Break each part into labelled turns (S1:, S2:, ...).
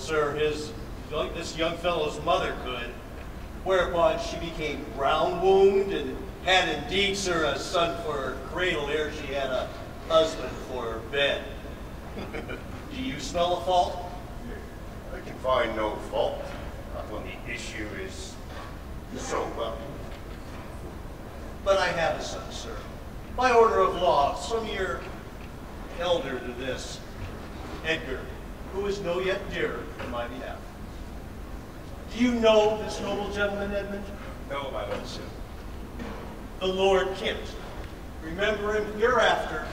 S1: sir, his this young fellow's mother could. Whereupon she became brown wound and had indeed, sir, a son for her cradle ere she had a husband for her bed. Do you smell a fault?
S2: I can find no fault, when the issue is so well.
S1: But I have a son, sir. By order of law, some year elder to this, Edgar, who is no yet dearer in my behalf. Do you know this noble gentleman, Edmund?
S2: No, my lord, sir.
S1: The Lord Kent. Remember him hereafter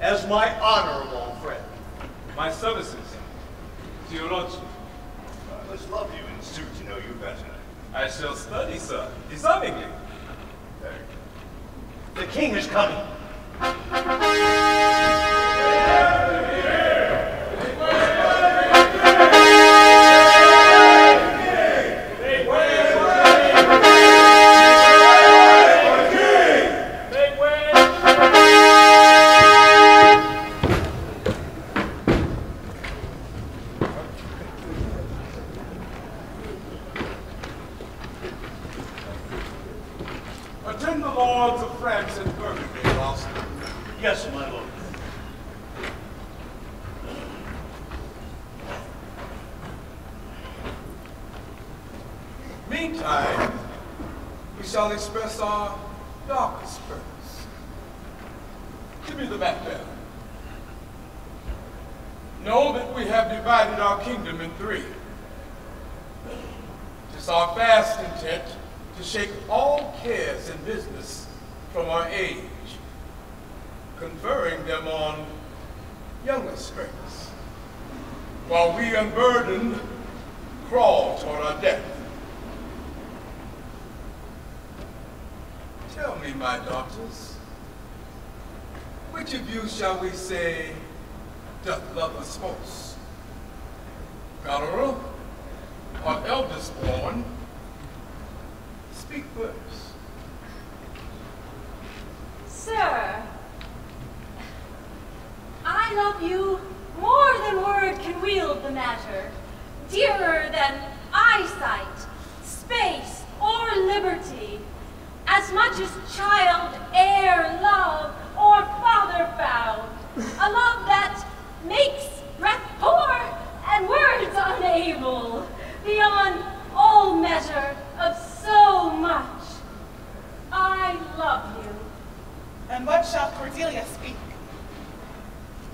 S1: as my honorable friend.
S3: My services, to your lordship.
S2: I must love you and suit to know you better.
S3: I shall study, sir.
S2: Very
S1: The king is coming.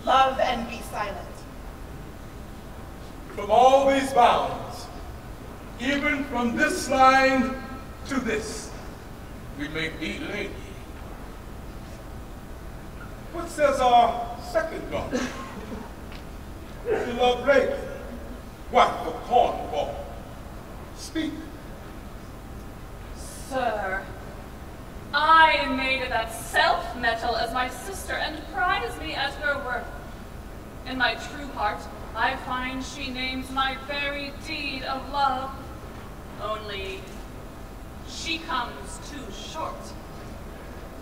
S3: Love
S4: and
S5: be silent.
S3: From all these bounds, even from this line to this, we may be lady. What says our second daughter? Beloved Regan, wife of Cornwall. Speak.
S6: Sir, I am made of that self-metal as my sister, and prize me at her worth. In my true heart, I find she names my very deed of love. Only, she comes too short.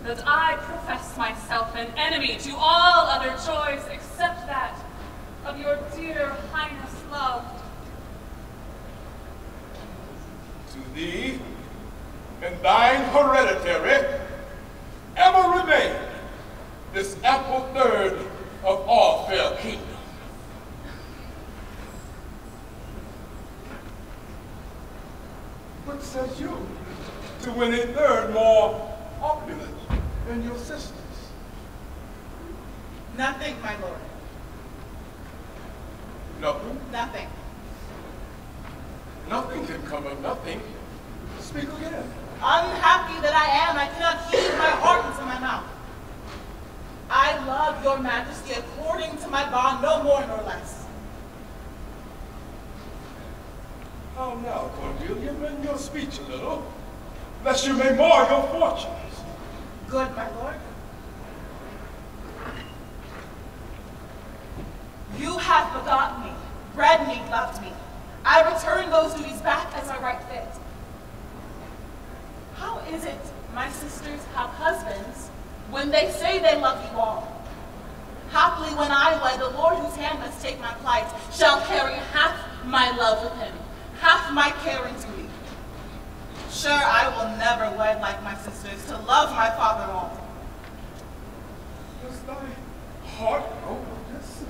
S6: That I profess myself an enemy to all other joys except that of your dear highness loved.
S3: To thee and thine hereditary ever remain this ample third of our fair kingdom. What says you to win a third more opulent than your sisters?
S5: Nothing, my lord.
S3: Nothing?
S5: Nothing.
S3: Nothing can come of nothing. Speak again.
S5: Unhappy that I am, I cannot heed my heart into my mouth. I love your majesty according to my bond, no more nor less.
S3: How now, Cordelia, mend your speech a little, lest you may mar your fortunes.
S5: Good, my lord. You have begot me, bred me, loved me. I return those duties back as I right fit. How is it my sisters have husbands when they say they love you all? Haply when I wed, the Lord whose hand must take my plight shall carry half my love with him, half my care and duty. Sure, I will never wed like my sisters to love my father all.
S3: Does thy heart know this?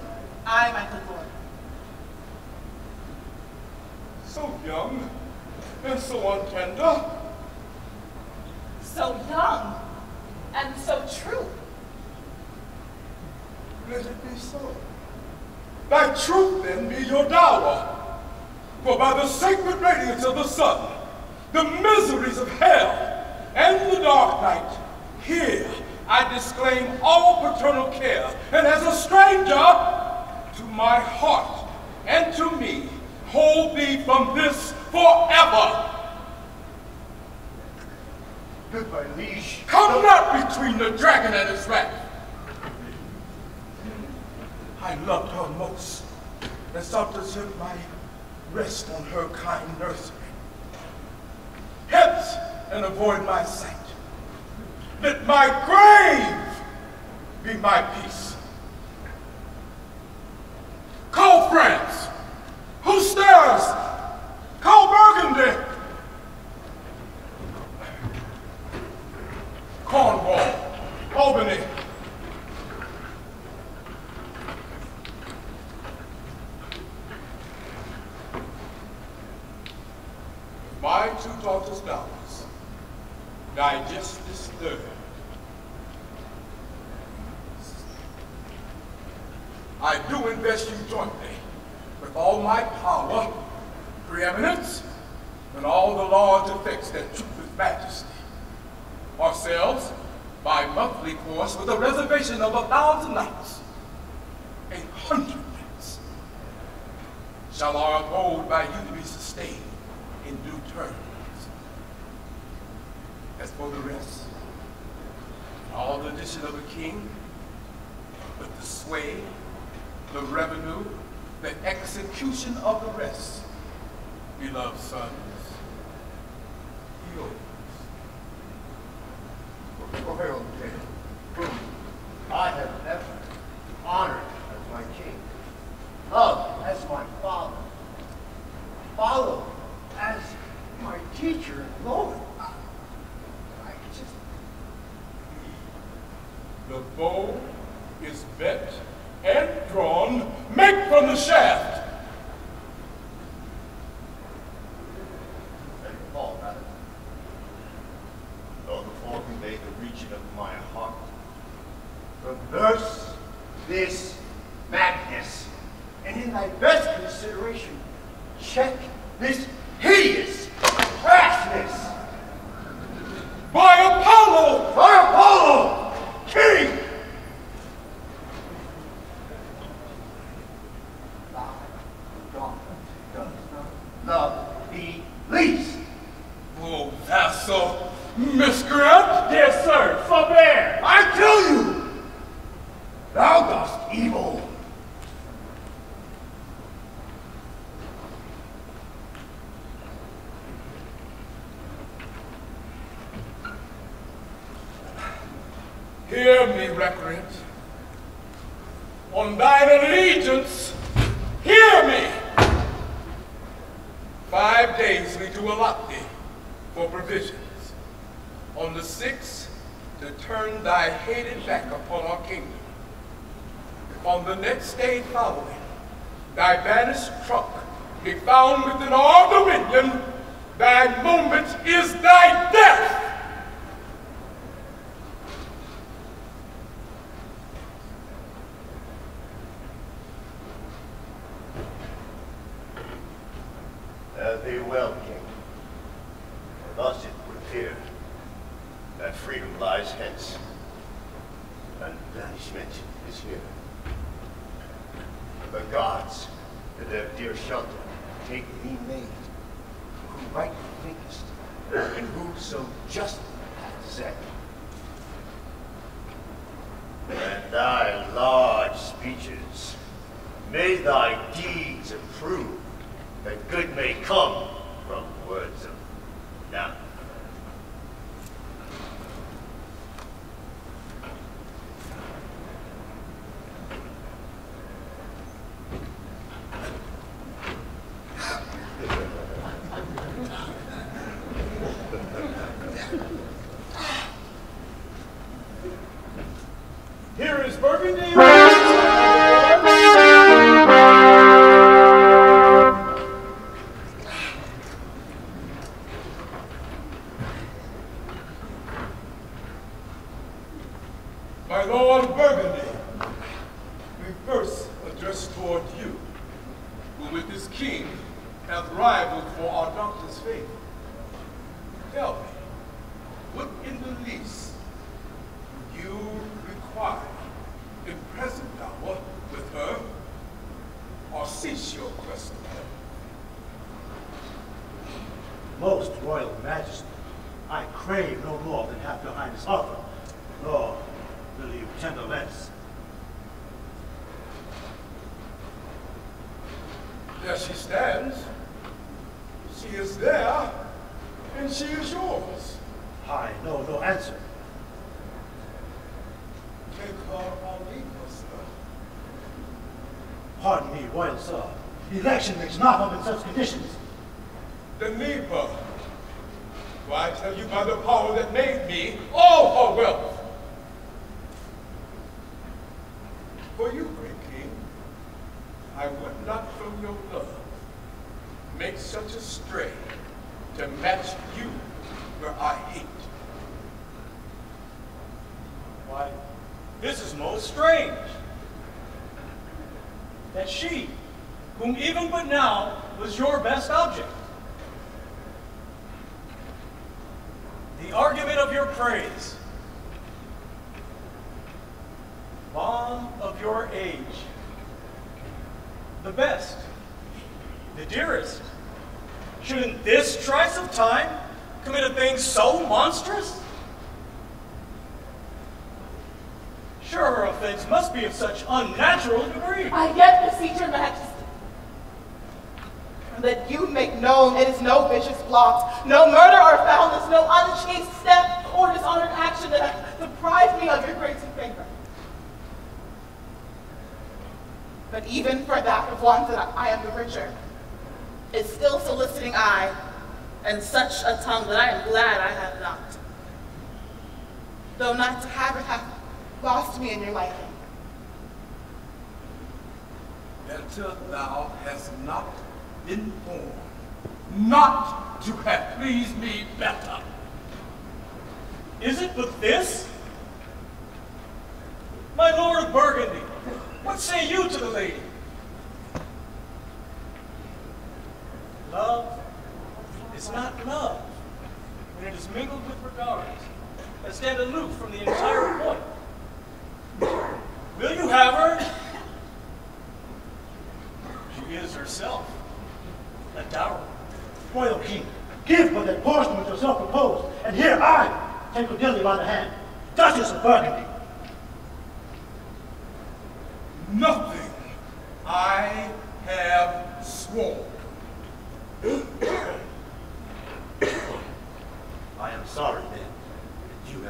S5: I, my good Lord.
S3: So young and so untender.
S5: So young and so true.
S3: Let it be so. Thy truth then be your dower. For by the sacred radiance of the sun, the miseries of hell, and the dark night, here I disclaim all paternal care, and as a stranger to my heart and to me, hold thee from this forever.
S2: Goodbye, liege.
S3: Come not between the dragon and his wrath. I loved her most, and sought to set my rest on her kind nursery. Hence, and avoid my sight. Let my grave be my peace. Call France. Who stirs? Call Burgundy. Cornwall, Albany. My two daughters' daughters, digest this third. I do invest you jointly with all my power, preeminence, and all the large effects that troop with majesty. Ourselves, by monthly course, with a reservation of a thousand nights, a hundred nights, shall our abode by you be sustained in due terms. As for the rest, all the addition of a king, but the sway, the revenue, the execution of the rest, beloved sons,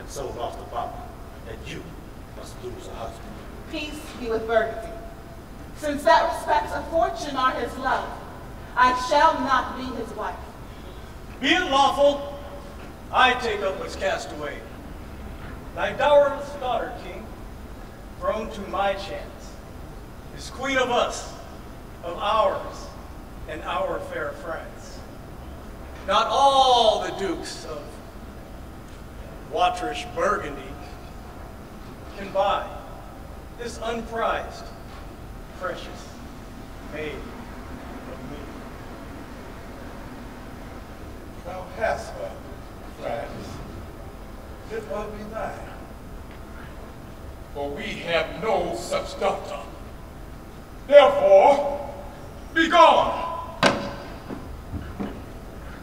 S2: and
S3: sold off to
S2: father, and
S3: you
S1: must
S7: lose a husband.
S5: Peace be with Burgundy. Since that respects of fortune are his love, I shall not be his wife.
S1: Be it lawful, I take up what's cast away. Thy dowerless daughter, king, thrown to my chance, is queen of us, of ours, and our fair friends. Not all the dukes of Watrous Burgundy can buy this unprized, precious maid of me.
S3: Thou hast her, friends. It will be thine. For we have no such doctor. Therefore, be gone.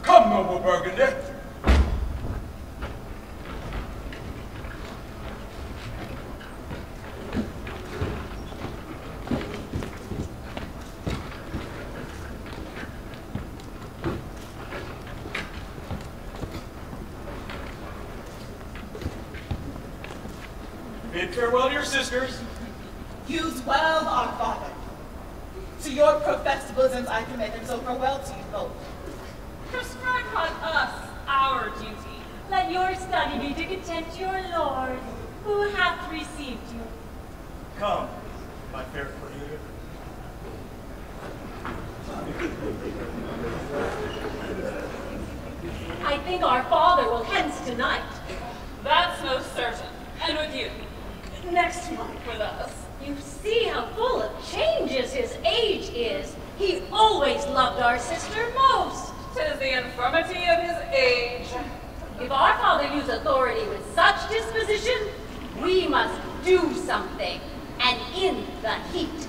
S3: Come, noble Burgundy.
S8: Farewell to your sisters.
S5: Use well our father. To your professed bosoms I commit, and so farewell to you both.
S6: Prescribe on us our duty.
S4: Let your study be to content your lord, who hath received you.
S9: Come, my fair Cordelia.
S4: I think our father will hence tonight.
S6: That's most certain. And with you,
S4: Next month.
S6: with us.
S4: You see how full of changes his age is. He always loved our sister most.
S6: Tis the infirmity of his age.
S4: If our father use authority with such disposition, we must do something, and in the heat.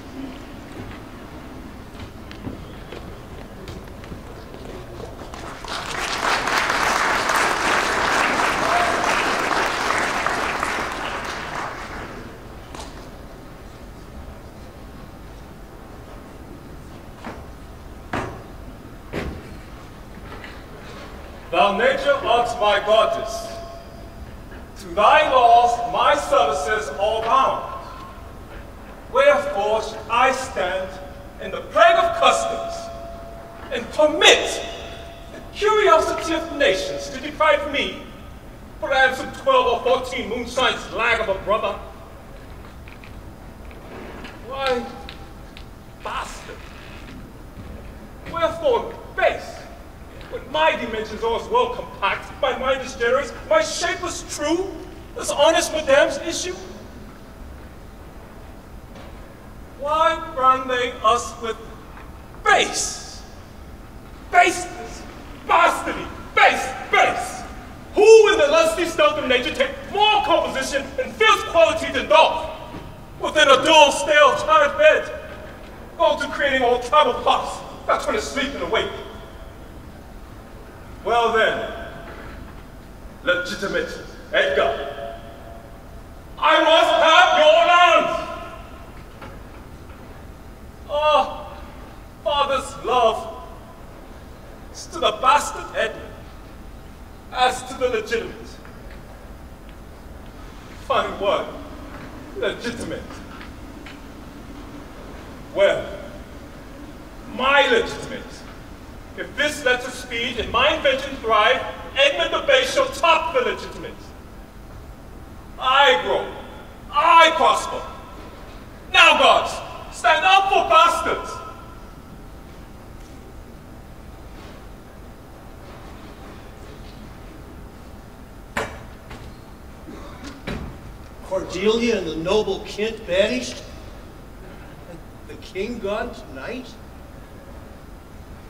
S8: Thou nature art my goddess. To thy laws my services all bound. Wherefore should I stand in the plague of customs and permit the curiosity of nations to deprive me, perhaps of twelve or fourteen moonshines lag of a brother? Why, bastard, wherefore base? When my dimensions are as well compact, my mind is generous, my shape is true, as honest madame's issue. Why brand they us with base? Baseness, bastardy, base, base. Who in the lusty stealth of nature take more composition and fierce quality than doth? Within a dull, stale, tired bed, go to creating all tribal plots, that's when it's sleep and awake. Well then, legitimate Edgar, I must have your land. Oh, father's love is to the bastard Edgar as to the legitimate. Fine word, legitimate. Well, my legitimate. If this lets us speed and my invention thrive, Edmund the Base shall top the legitimate. I grow. I prosper. Now, gods, stand up for bastards.
S1: Cordelia and the noble Kent banished? And the king gone tonight?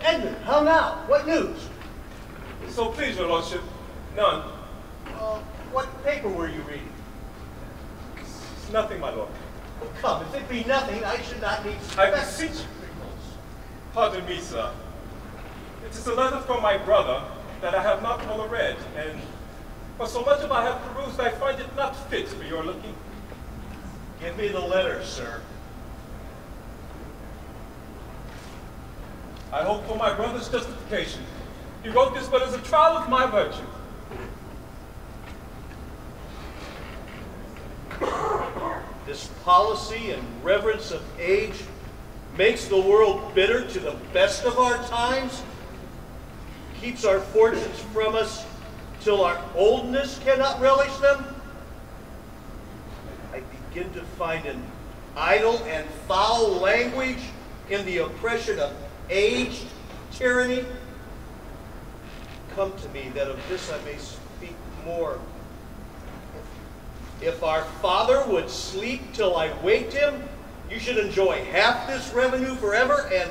S1: Edmund, how now? What news?
S8: So please, your lordship, none.
S1: Uh, what paper were you reading?
S8: It's nothing, my lord.
S1: Well, come, if it be nothing, I should not need to
S8: I
S1: suspect
S8: beseech
S1: you.
S8: Pardon me, sir. It is a letter from my brother that I have not all read, and for so much of I have perused, I find it not fit for your looking.
S1: Give me the letter, sir.
S8: I hope for my brother's justification. He wrote this but as a trial of my virtue.
S1: This policy and reverence of age makes the world bitter to the best of our times, keeps our fortunes from us till our oldness cannot relish them. I begin to find an idle and foul language in the oppression of aged tyranny. Come to me that of this I may speak more. If our father would sleep till I waked him, you should enjoy half this revenue forever and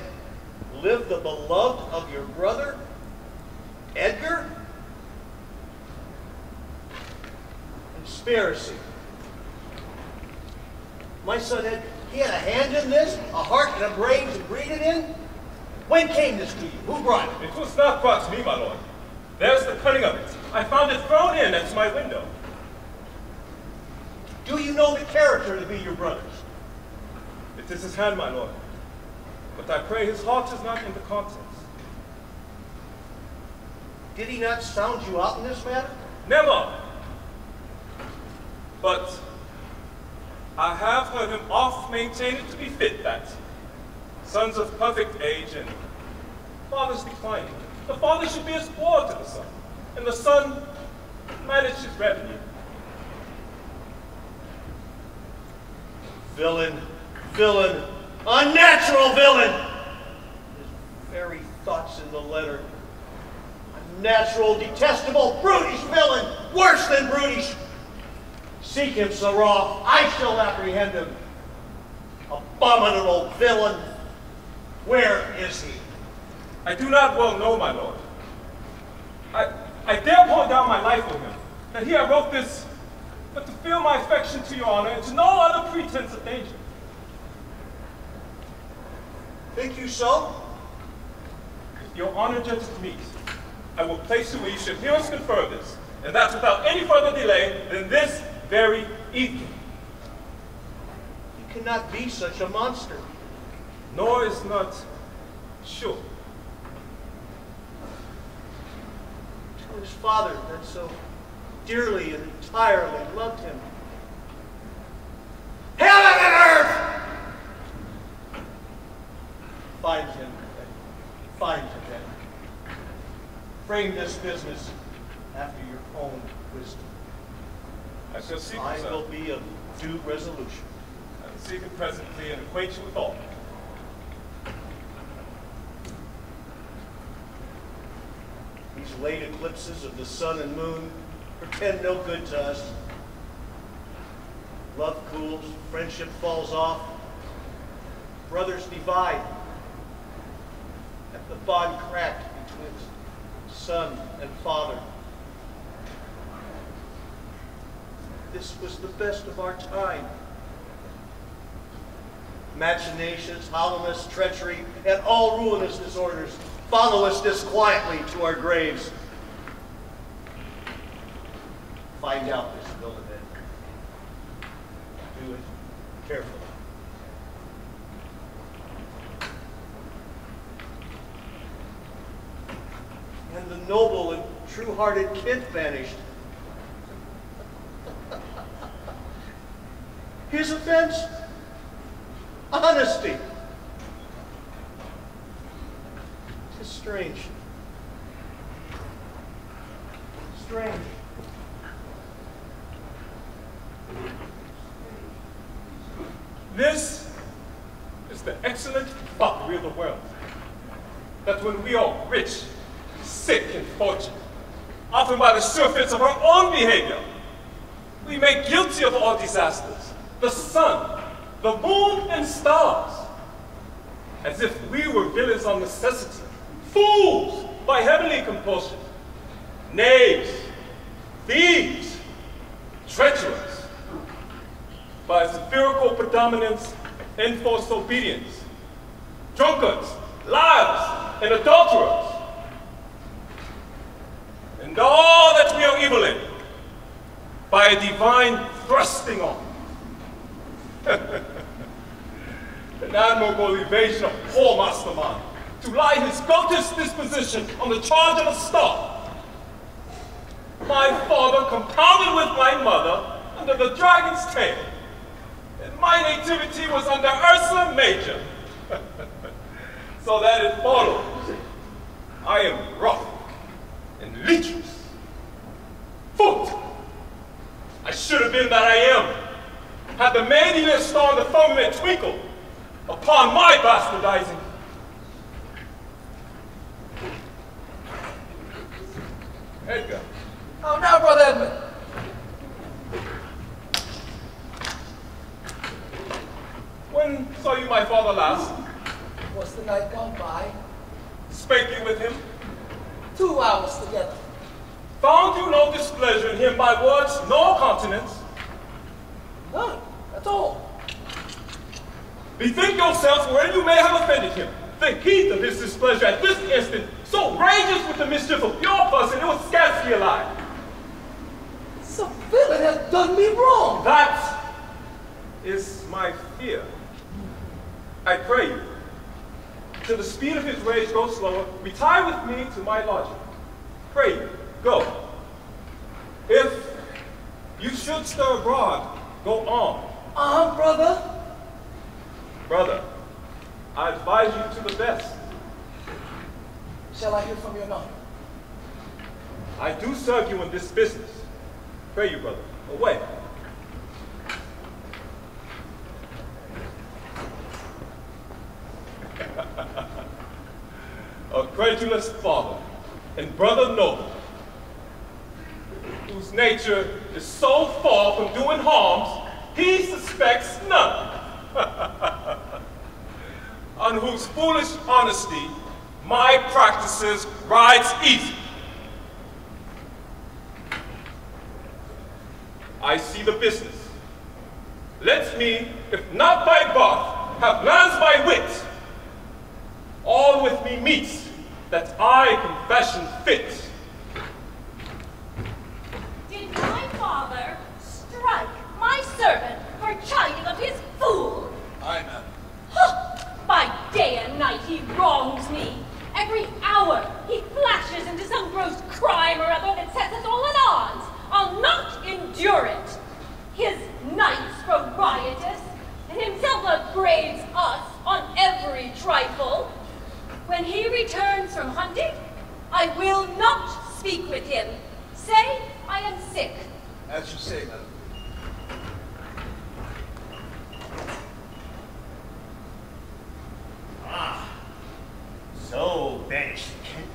S1: live the beloved of your brother, Edgar? Conspiracy. My son Edgar, he had a hand in this, a heart and a brain to breed it in? When came this to you? Who brought it?
S8: It was not brought to me, my lord. There's the cunning of it. I found it thrown in at my window.
S1: Do you know the character to be your brother's?
S8: It is his hand, my lord. But I pray his heart is not in the contents.
S1: Did he not sound you out in this matter?
S8: Never! But I have heard him oft maintain it to be fit that sons of perfect age and fathers declining, the father should be a spoil to the son, and the son manage his revenue.
S1: Villain, villain, unnatural villain! His very thoughts in the letter. Unnatural, detestable, brutish villain, worse than brutish. Seek him, sirrah. I shall apprehend him. Abominable villain. Where is he?
S8: I do not well know, my lord. I, I dare pour down my life on him, that here I wrote this, but to feel my affection to your honor and to no other pretense of danger.
S1: Think you so?
S8: Your honor judges meet, I will place you where you should hear us confer this, and that without any further delay than this very evening.
S1: You cannot be such a monster.
S8: Nor is not sure.
S1: To his father that so dearly and entirely loved him. Heaven and earth! Find him. Find him then. Frame this business after your own wisdom.
S8: I shall seek
S1: I
S8: sir.
S1: will be of due resolution.
S8: I will seek it presently and acquaint you with all.
S1: These late eclipses of the sun and moon pretend no good to us. Love cools, friendship falls off, brothers divide, and the bond cracked between son and father. This was the best of our time. Machinations, hollowness, treachery, and all ruinous disorders follow us disquietly to our graves. Find out this villain then. Do it carefully. And the noble and true-hearted Kent vanished. His offense? Honesty. It's strange. Strange.
S8: This is the excellent foppery of the world. That when we are rich, sick, and fortune, often by the surfeits of our own behavior, we make guilty of all disasters, the sun, the moon, and stars, as if we were villains on necessity, fools by heavenly compulsion, knaves, thieves, treacherous, by spherical predominance, enforced obedience, drunkards, liars, and adulterers, and all that we are evil in, by a divine thrusting on. An admirable evasion of poor mastermind, to lie his grotesque disposition on the charge of a star. My father compounded with my mother under the dragon's tail, and my nativity was under Ursa Major. so that it follows I am rough lecherous. Foot! I should have been that I am, had the star in the firmament twinkled upon my bastardizing. Edgar.
S10: Oh, now, Brother Edmund.
S8: When saw you my father last?
S10: Was the night gone by?
S8: Spake you with him?
S10: Two hours together.
S8: Found you no displeasure in him by words nor countenance?
S10: None at all.
S8: Bethink yourself wherein you may have offended him. The heat of his displeasure at this instant so rages with the mischief of your person it was scarcely alive.
S10: Some villain has done me wrong.
S8: That is my fear. I pray you, till the speed of his rage grows slower, retire with me to my lodging. Pray you, go. If you should stir abroad, go on.
S10: arm, brother?
S3: Brother, I advise you to the best.
S10: Shall I hear from you anon?
S3: I do serve you in this business. Pray you, brother, away. A credulous father and brother noble, whose nature is so far from doing harms, he suspects none. On whose foolish honesty my practices rides easy. I see the business. Let me, if not by birth, have lands by wit. All with me meets that I confession fit.
S4: Did my father strike my servant for chiding of his fool?
S3: Aye, ma'am.
S4: By day and night he wrongs me. Every hour he flashes into some gross crime or other that sets us all at odds. I'll not endure it. His nights grow riotous, and himself upbraids us on every trifle. When he returns from hunting, I will not speak with him. Say I am sick.
S3: As you say, madam.
S2: Ah, so banished Kent,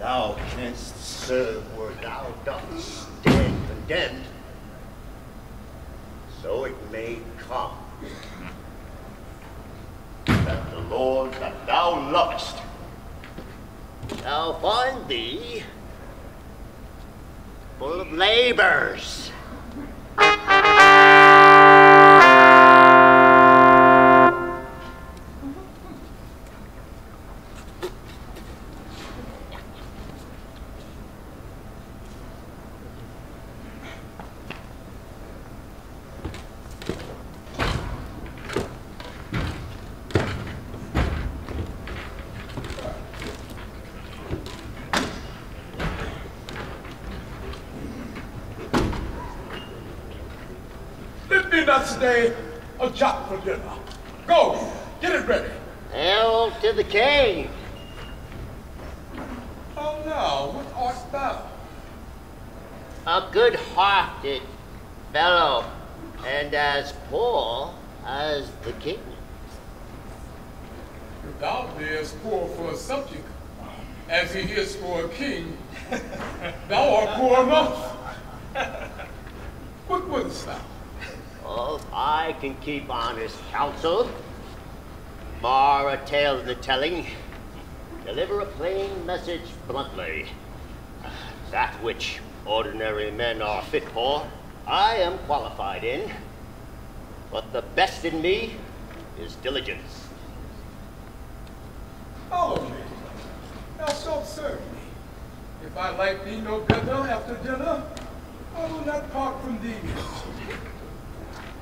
S2: thou canst serve where thou dost stand condemned. So it may come that the Lord that thou lovest shall find thee full of labors.
S3: Let me not stay a jot for dinner. Go, get it ready.
S2: Hail to the king.
S3: How now, what art thou?
S2: a good-hearted fellow, and as poor as the king.
S3: If thou beest poor for a subject, as he is for a king, thou art poor enough. What wouldst thou?
S2: Oh, I can keep honest counsel, bar a tale of the telling, deliver a plain message bluntly, that which ordinary men are fit for, I am qualified in. But the best in me is diligence.
S3: Follow me. Thou shalt serve me. If I like thee no better after dinner, I will not part from thee.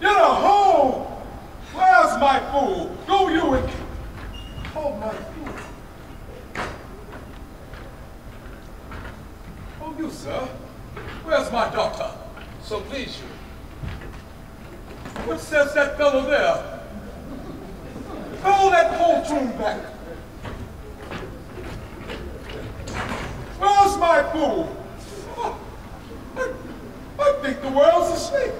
S3: Get a home! Where's my fool? Go you and hold my fool. Oh, you, sir. Where's my daughter? So please you. What says that fellow there? Call that poltroon back. Where's my fool? Oh, I, think the world's asleep.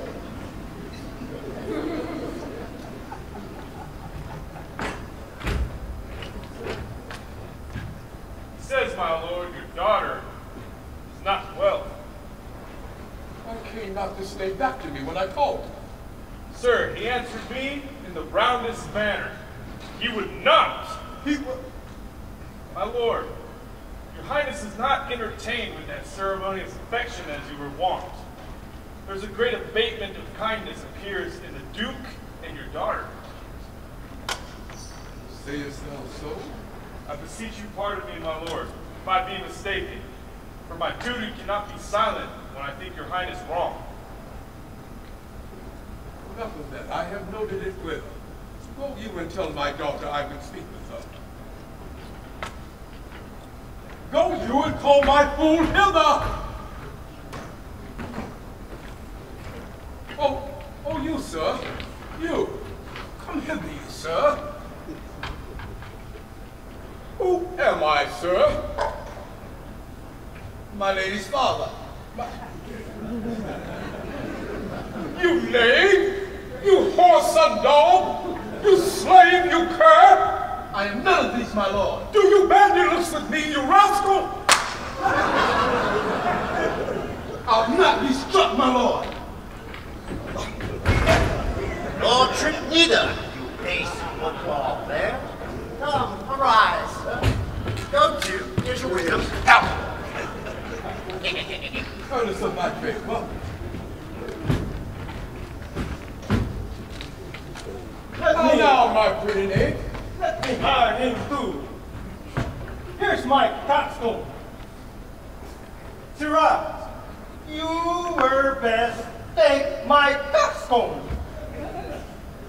S11: says, my lord, your daughter is not well.
S3: I came out to stay back to me when I called.
S11: Sir, he answered me in the roundest manner. He would not.
S3: He would.
S11: My lord, your highness is not entertained with that ceremonious affection as you were wont. There's a great abatement of kindness appears in the duke and your daughter.
S3: Sayest thou so?
S11: I beseech you pardon me, my lord, if I be mistaken, for my duty cannot be silent when I think your highness wrong.
S3: Enough of that. I have noted it well. Go you and tell my daughter I would speak with her. Go you and call my fool hither! Oh, oh, you, sir. You. Come hither, you, sir. Who am I, sir?
S1: My lady's father.
S3: You knave! You whoreson dog! You slave, you cur!
S1: I am none of these, my lord.
S3: Do you bandy looks with me, you rascal?
S1: I'll not be struck, my lord.
S2: Nor trick neither, you base football player. Come, arise. Go to, here's your Williams. Out.
S3: Earnest of my favor. How now, my pretty knave?
S12: Let me hire him through. Here's my coxcomb. Sirrah, you were best take my coxcomb.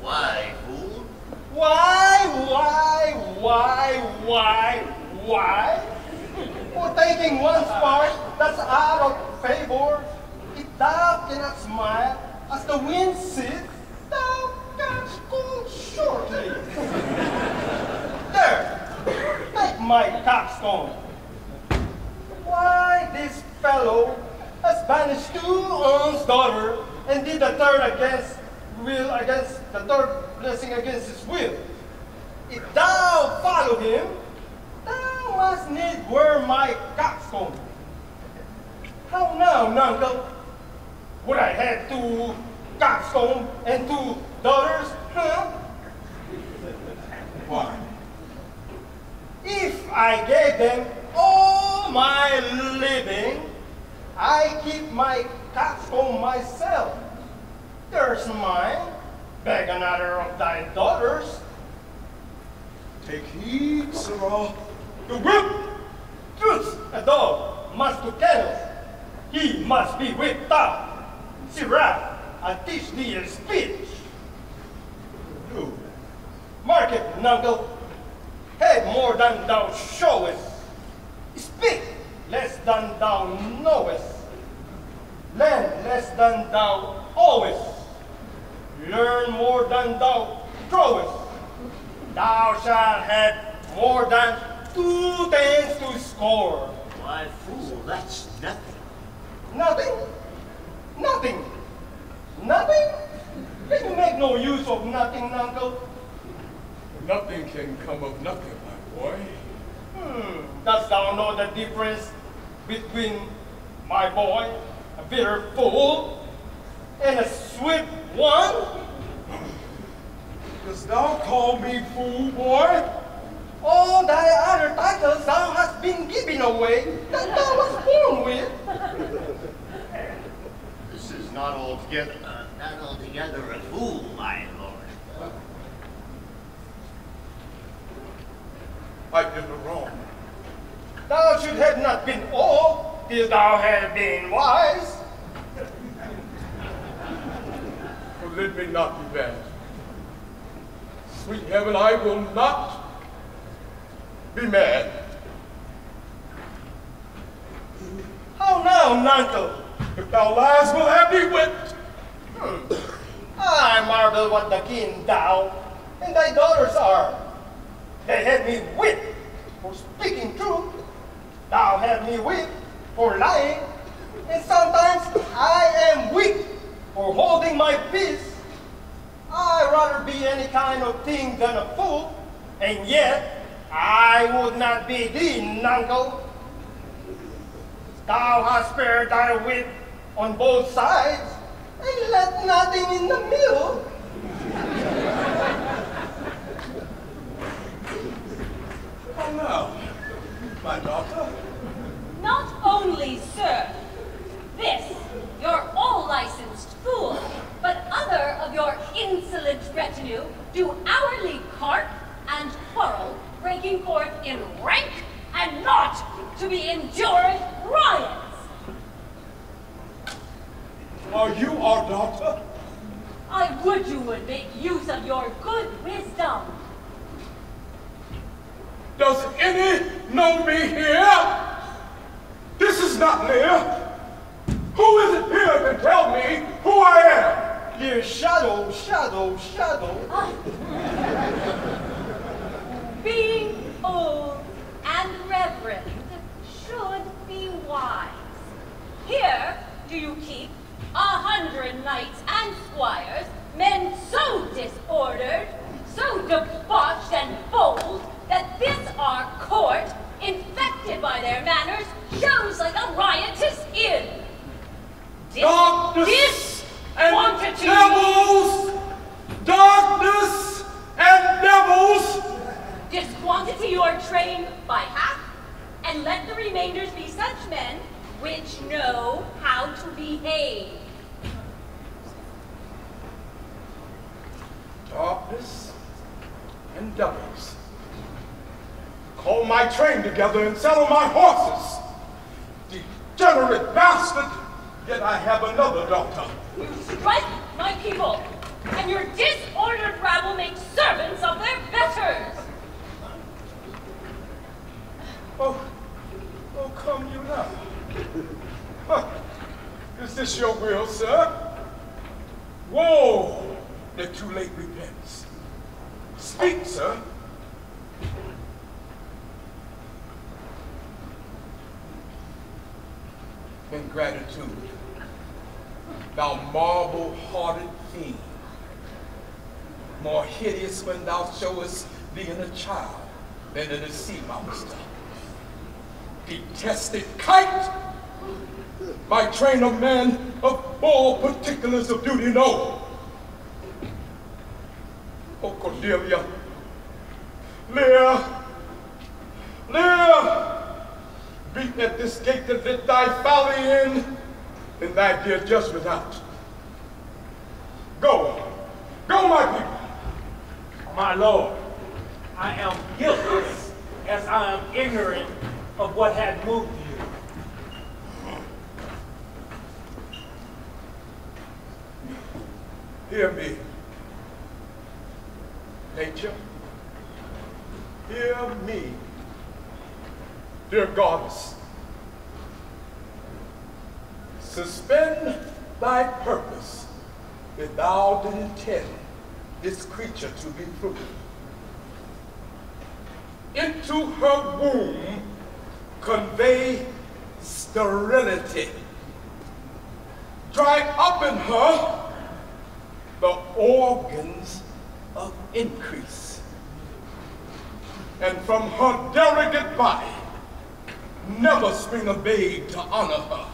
S2: Why, fool?
S12: Why, why, why, why, why? For taking one's part that's out of favor, if thou cannot smile as the wind sits, thou canst go shortly. there, take my coxcomb. Why this fellow has banished two own's daughter and did the third against will against the third blessing against his will. If thou follow him, thou must need wear my coxcomb. How now, Nuncle? Would I have two coxcomb and two daughters, huh?
S3: Why?
S12: If I gave them all my living, I keep my coxcomb myself. There's mine. Beg another of thy daughters.
S3: Take heed, sirrah.
S12: The whip! Truth, a dog must to kennels. He must be whipped out. Sirrah, I teach thee a speech.
S3: You.
S12: Mark it, Nuncle. Have more than thou showest. Speak less than thou knowest. Learn less than thou owest. Learn more than thou throwest. Thou shalt have more than two tens to score.
S2: Why, fool, that's nothing.
S12: Nothing? Nothing? Nothing? Can you make no use of nothing, Uncle?
S3: Nothing can come of nothing, my boy.
S12: Hmm, dost thou know the difference between my boy, a bitter fool, and a swift one?
S3: Dost thou call me fool, boy?
S12: All thy other titles thou hast been given away that thou was born with.
S2: This is not altogether, uh, not altogether a fool, my lord.
S3: I did no wrong.
S12: Thou should have not been old till thou had been wise.
S3: But let me not be bad. Sweet heaven, I will not be mad.
S12: How now, Nuncle?
S3: If thou lies, will have thee whipped. Hmm.
S12: I marvel what the king thou and thy daughters are. They had me whipped for speaking truth. Thou had me whipped for lying. And sometimes I am weak for holding my peace. I'd rather be any kind of thing than a fool. And yet, I would not be thee, Nuncle. Thou hast spared thy wit on both sides, and left nothing in the middle.
S3: How now, my daughter?
S4: Not only, sir, this, your all licensed fool, but other of your insolent retinue do hourly carp and quarrel, breaking forth in rank and not to be endured riots.
S3: Are you our daughter?
S4: I would you would make use of your good wisdom.
S3: Does any know me here? This is not Lear. Who is it here to tell me who I am?
S12: Dear a shadow, shadow, shadow. Ah.
S4: Being old and reverend should be wise. Here do you keep a hundred knights and squires, men so disordered, so debauched and bold, that this our court, infected by their manners, shows like a riotous inn. Dis-
S3: Darkness
S4: this
S3: and
S4: quantity
S3: devils! Darkness and devils!
S4: This quantity your train by half, and let the remainders be such men which know how to behave.
S3: Darkness and devils. Call my train together and saddle my horses. Degenerate bastard! Yet I have another daughter.
S4: You strike my people, and your disordered rabble make servants of their betters.
S3: Oh, oh, come you now. Huh. Is this your will, sir? Whoa, the too late repents. Speak, sir. In gratitude, thou marble-hearted fiend, more hideous when thou showest thee in a child than in a sea monster. Detested kite! My train of all particulars of duty know. Oh, Cordelia, Lear, Lear, beat at this gate that let thy folly in and thy dear judgment out. Go, go, my people.
S8: My lord, I am guiltless as I am ignorant of what had moved you.
S3: Hear me. Nature, hear me. Dear goddess, suspend thy purpose if thou did intend this creature to be fruitful. Into her womb convey sterility. Dry up in her the organs of increase. And from her delicate body, never spring a babe to Oh, honor her.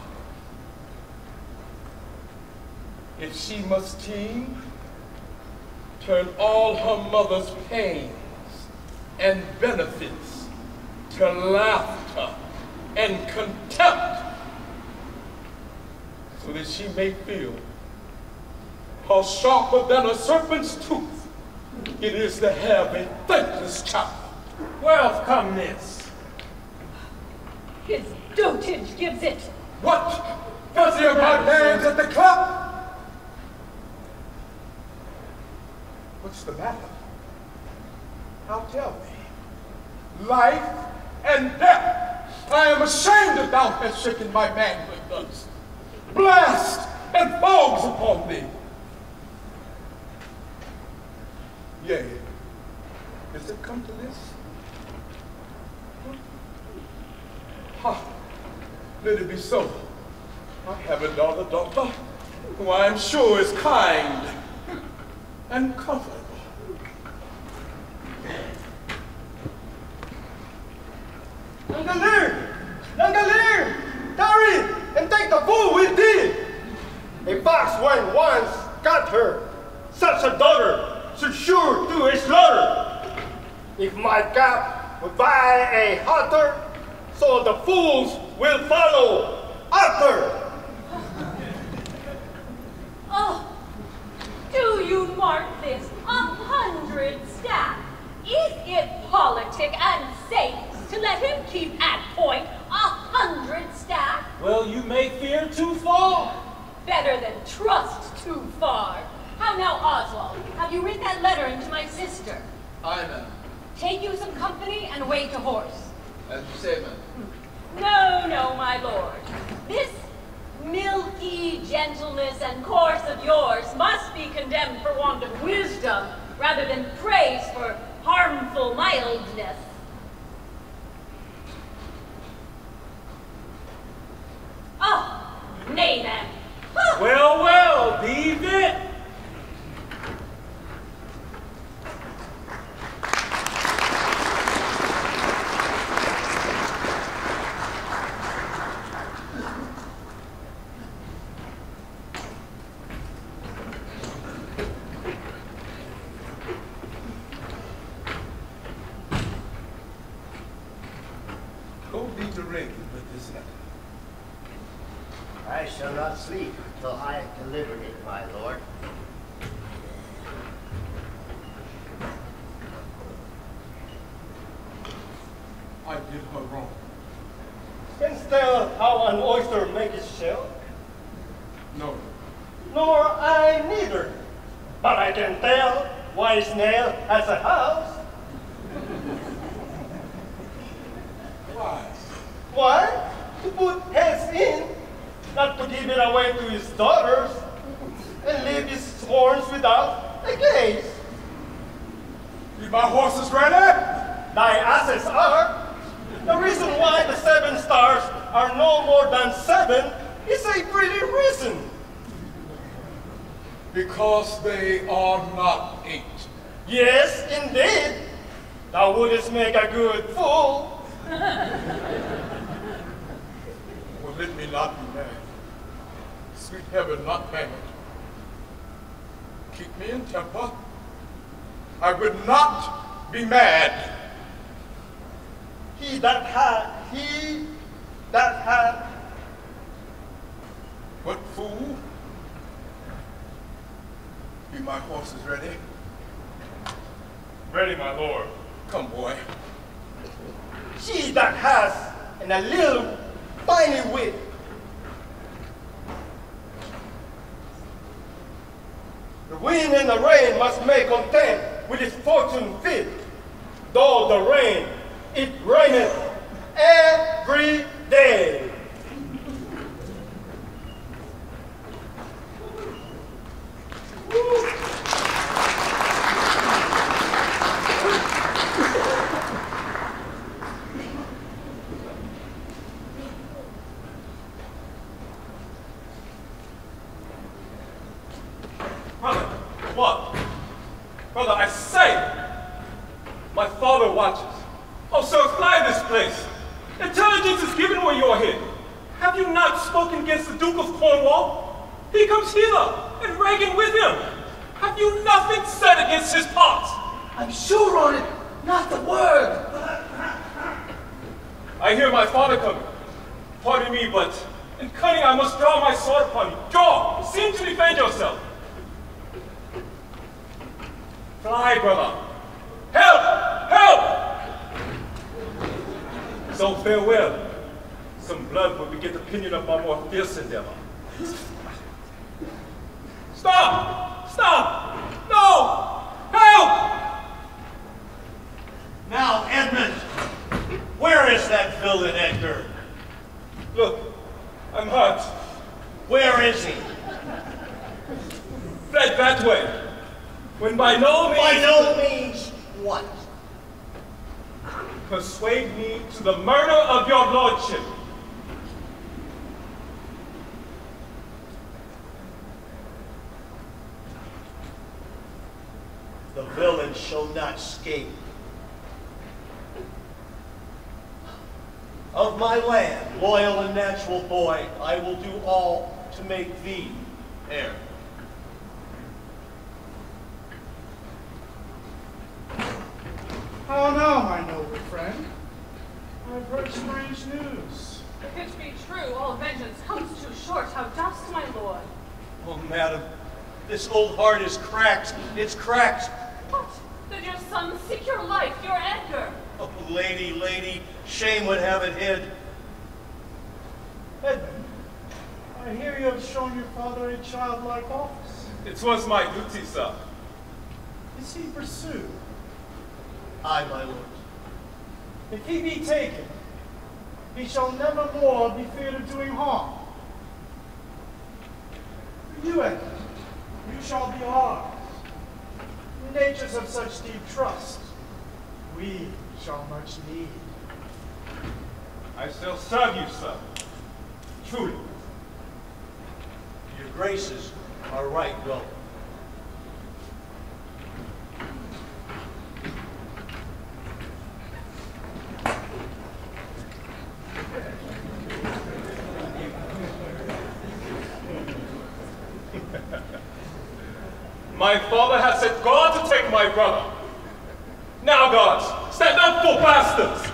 S3: If she must teem, turn all her mother's pains and benefits to laughter and contempt, so that she may feel how sharper than a serpent's tooth it is to have a thankless child.
S8: Whereof come this?
S4: His dotage gives it.
S3: What? Does he about bands at the club? What's the matter? Now tell me. Life and death. I am ashamed that thou hast shaken my manhood thus. Blast and fogs upon thee. Yea, has it come to this? Ha! Let it be so. I have a daughter, daughter, who I am sure is kind and comfortable.
S12: Nuncle Lear! Nangalir! Tarry and take the fool with thee! A fox when once got her, such a daughter should sure do a slaughter. If my cap would buy a hunter, so the fools will follow Arthur.
S4: Oh, do you mark this? A hundred staff. Is it politic and safe to let him keep at point a hundred staff?
S8: Well, you may fear too far.
S4: Better than trust too far. How now, Oswald? Have you read that letter into my sister?
S13: Aye, ma'am.
S4: Take you some company and wait a horse.
S13: As you say, ma'am. Hmm.
S4: No, no, my lord. This milky gentleness and course of yours must be condemned for want of wisdom rather than praise for harmful mildness. Oh, nay then. Ah.
S8: Well, well,
S3: be
S12: it. Wind and the rain must make content with its fortune fit. Though the rain, it raineth every day.
S1: It's cracked.
S6: What? Did your son seek your life, your anger?
S1: Oh, lady, lady, shame would have it hid.
S13: Edmund, I hear you have shown your father a childlike office.
S8: It was my duty, sir.
S13: Is he pursued?
S1: Aye, my lord.
S13: If he be taken, he shall never more be feared of doing harm.
S8: My brother. Now, guards, stand up for bastards!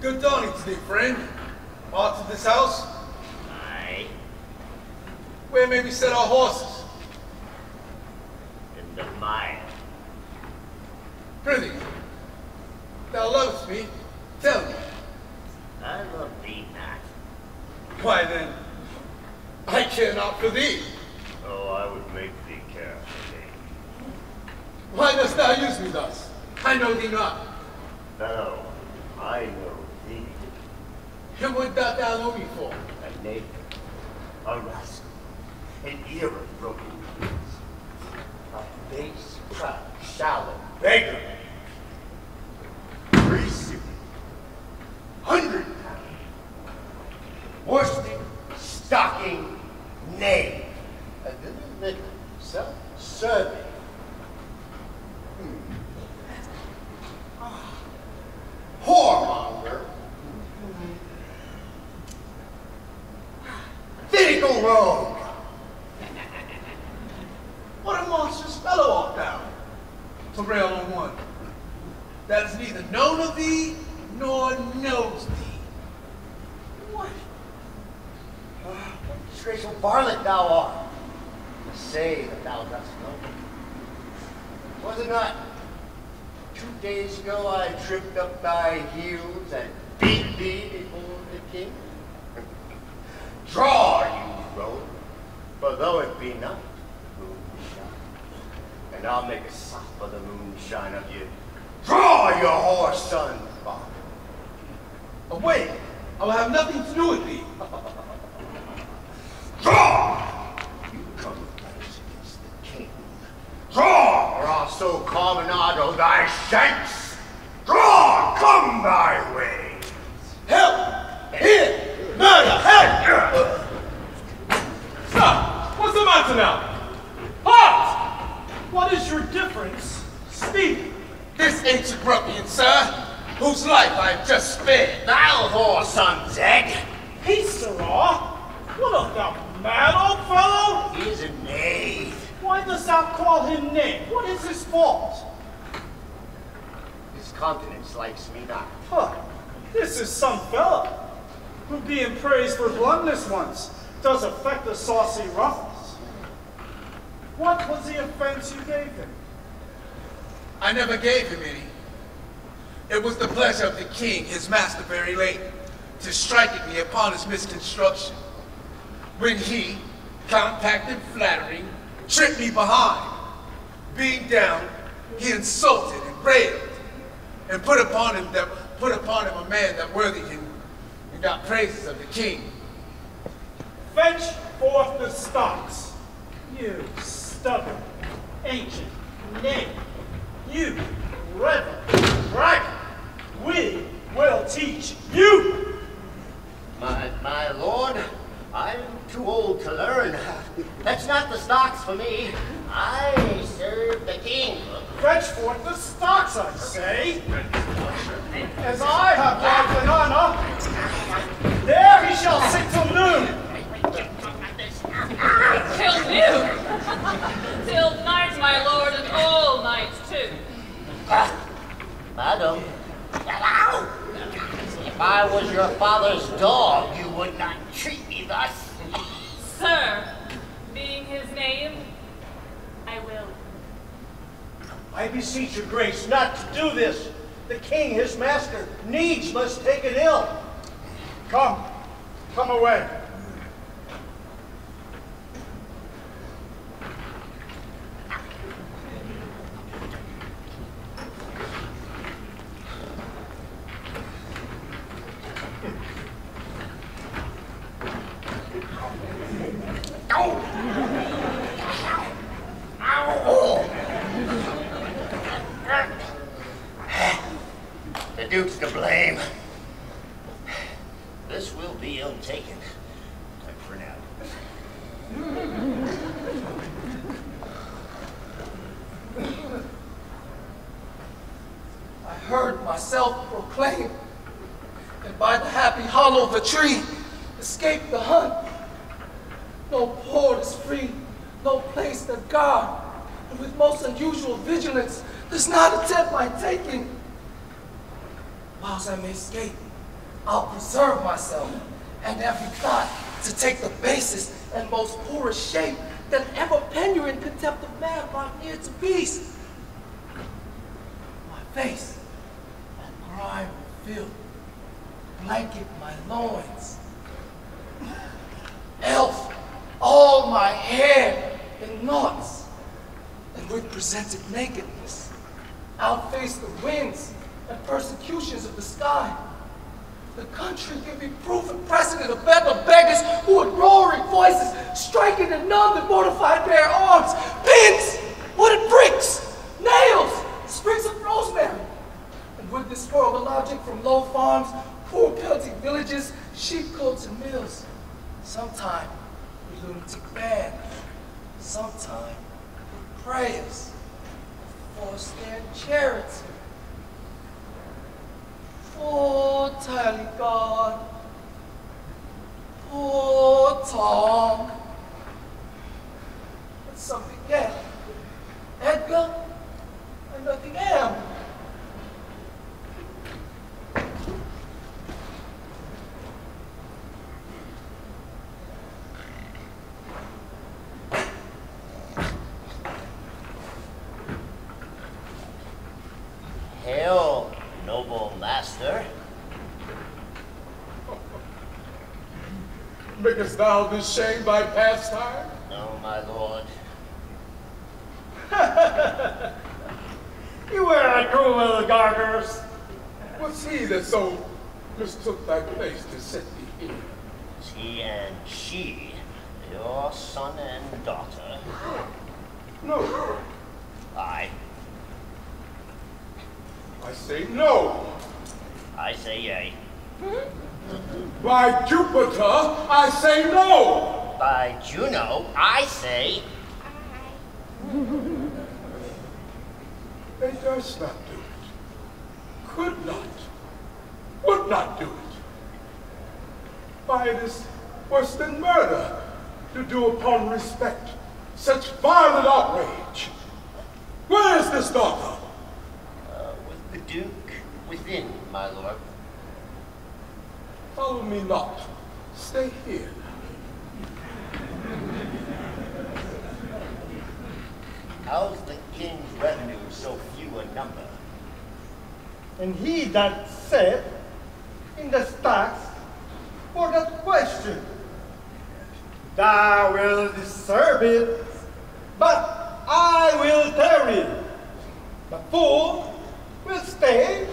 S2: Good dawning to thee, friend. Art of this house?
S3: Aye,
S2: Where may we set our horses?
S12: Saucy roughness. What was the offense you gave him?
S2: I never gave him any. It was the pleasure of the king, his master very late, to strike at me upon his misconstruction. When he, compacted flattering, tripped me behind. Being down, he insulted and railed, and put upon him that put upon him a man that worthy him, and got praises of the king.
S12: Fetch forth the stocks, you stubborn, ancient knave. You, rebel, right? we will teach you.
S3: My, my lord, I'm too old to learn. That's not the stocks for me. I serve the king.
S12: Fetch forth the stocks, I say. As I have life and honor, there he shall sit noon.
S6: Till. Till night, my lord, and all night too.
S3: Madam, if I was your father's dog, you would not treat me thus.
S6: Sir, being his name, I will.
S1: I beseech your grace not to do this. The king, his master, needs must take it ill.
S12: Come, come away.
S2: Duke's to blame. This will be untaken. For now.
S10: I heard myself proclaim, and by the happy hollow of a tree, escaped the hunt. No port is free, no place to guard, and with most unusual vigilance, does not attempt my taking. Whilst I may escape, I'll preserve myself and every thought to take the basest and most poorest shape that ever penury and contempt of man brought near to peace. My face and grime filth blanket my loins. Elf, all my hair in knots, and with presented nakedness, outface the winds and persecutions of the sky. The country give me proof and precedent of bedlam beggars who with roaring voices, striking and numb and mortified bare arms, pins, wooden bricks, nails, sprigs of rosemary. And with this horrible logic from low farms, poor Celtic villages, sheepcotes and mills, sometime with lunatic band, sometime with prayers, forced their charity. Poor tiny God. Poor Tom. But something yet. Edgar, I nothing am.
S2: Hail, noble master.
S3: Makest thou this shame thy pastime?
S2: No, my lord.
S12: You were a cruel little garters.
S3: What's he that so mistook thy place to set thee here?
S2: He and she, your son and daughter.
S3: No,
S2: I,
S3: I say no.
S2: I say yea.
S3: By Jupiter, I say no.
S2: By Juno, I say
S3: They durst not do it. Could not. Would not do it. Why, it is worse than murder to do upon respect such violent outrage. Where is this daughter?
S2: uh, with the Duke within, my lord.
S3: Follow me not. Stay here.
S2: How's the king's revenue so few in number?
S12: And he that said in the stacks for that question. Thou will deserve it, but I will tarry. The fool will stay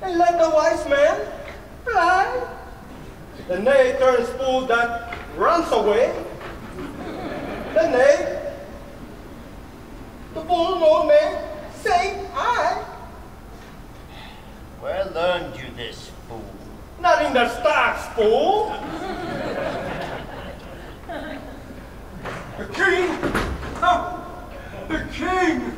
S12: and let the wise man fly. The knave turns fool that runs away. The knave, the fool no may say I.
S2: Where learned you this, fool?
S12: Not in the stocks, fool.
S3: The king! Ha! The king!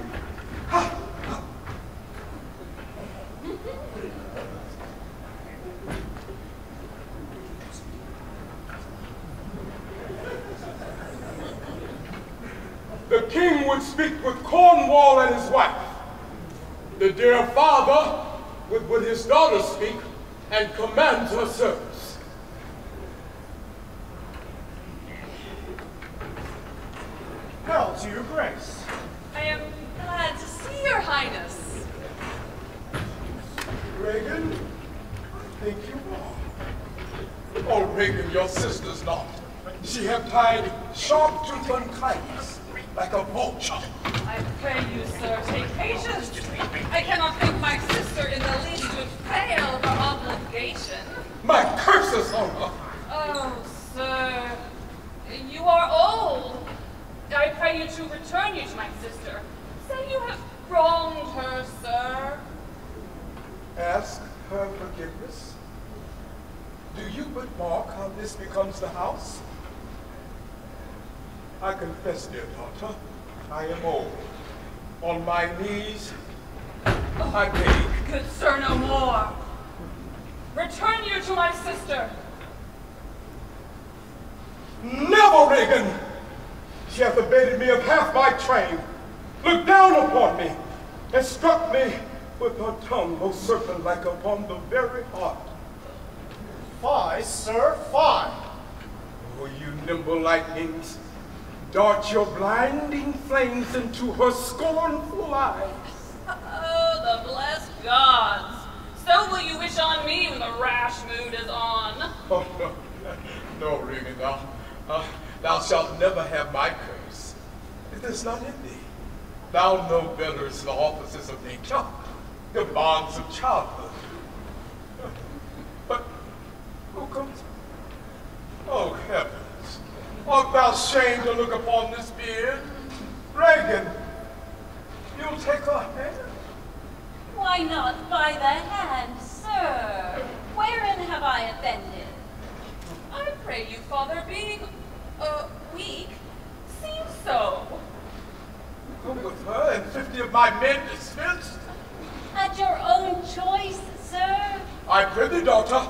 S3: The king would speak with Cornwall and his wife. The dear father would with his daughter speak and command her service.
S13: Hell to your grace.
S6: I am glad to see your highness.
S3: Regan, I think you wrong. Oh, Regan, your sister's not. She have tied sharp tooth unkindness like a vulture.
S6: I pray you, sir, take patience. I cannot think my sister in the least would fail her obligation.
S3: My curses on her.
S6: Oh, sir, you are old. I pray you to return you to my sister. Say you have wronged her, sir.
S3: Ask her forgiveness? Do you but mark how this becomes the house? I confess, dear daughter, I am old. On my knees, I beg.
S6: Good sir, no more. Return you to my sister.
S3: Never, Regan! She hath abated me of half my train, looked down upon me, and struck me with her tongue most serpent-like upon the very heart.
S13: Fie, sir, fie.
S3: Oh, you nimble lightnings, dart your blinding flames into her scornful eyes.
S6: Oh, the blessed gods. So will you wish on me when the rash mood is on.
S3: Oh, no, no, Regan, thou, uh, thou shalt never have my curse. It is not in thee. Thou know better the offices of nature, the bonds of childhood. But who comes? Oh, heavens! Art thou ashamed to look upon this beard? Regan, you'll take her hand?
S4: Why not by the hand, sir? Wherein have I offended?
S6: I pray you, father, being, uh, weak, seems so.
S3: Come with her and fifty of my men dismissed.
S4: At your own choice, sir.
S3: I pray thee, daughter,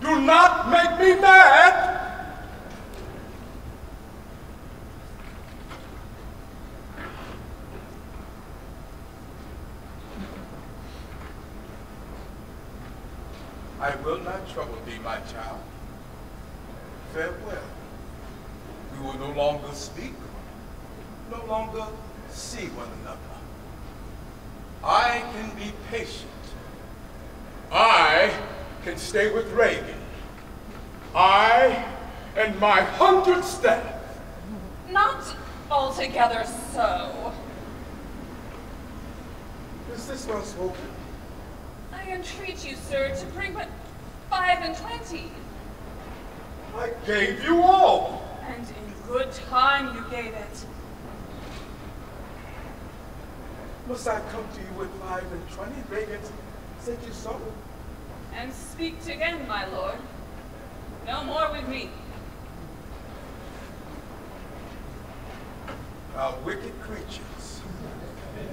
S3: do not make me mad. I will not trouble thee, my child. Farewell. We will no longer speak, no longer see one another. I can be patient. I can stay with Regan. I and my hundred staff.
S6: Not altogether so.
S3: Is this well spoken?
S6: I entreat you, sir, to bring but five and twenty.
S3: I gave you all.
S6: And in good time you gave it.
S3: Must I come to you with five and twenty? Regan said you so.
S6: And speak again, my lord. No more with me.
S3: Thou wicked creatures,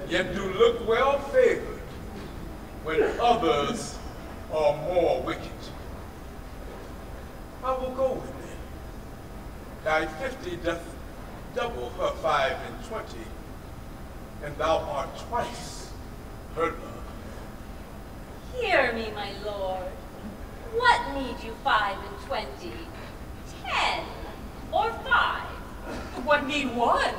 S3: yet do look well favored when others are more wicked. I will go with thee. Thy fifty doth double her five and twenty, and thou art twice her love.
S4: Hear me, my lord. What need you five and twenty? Ten or five?
S6: What need one?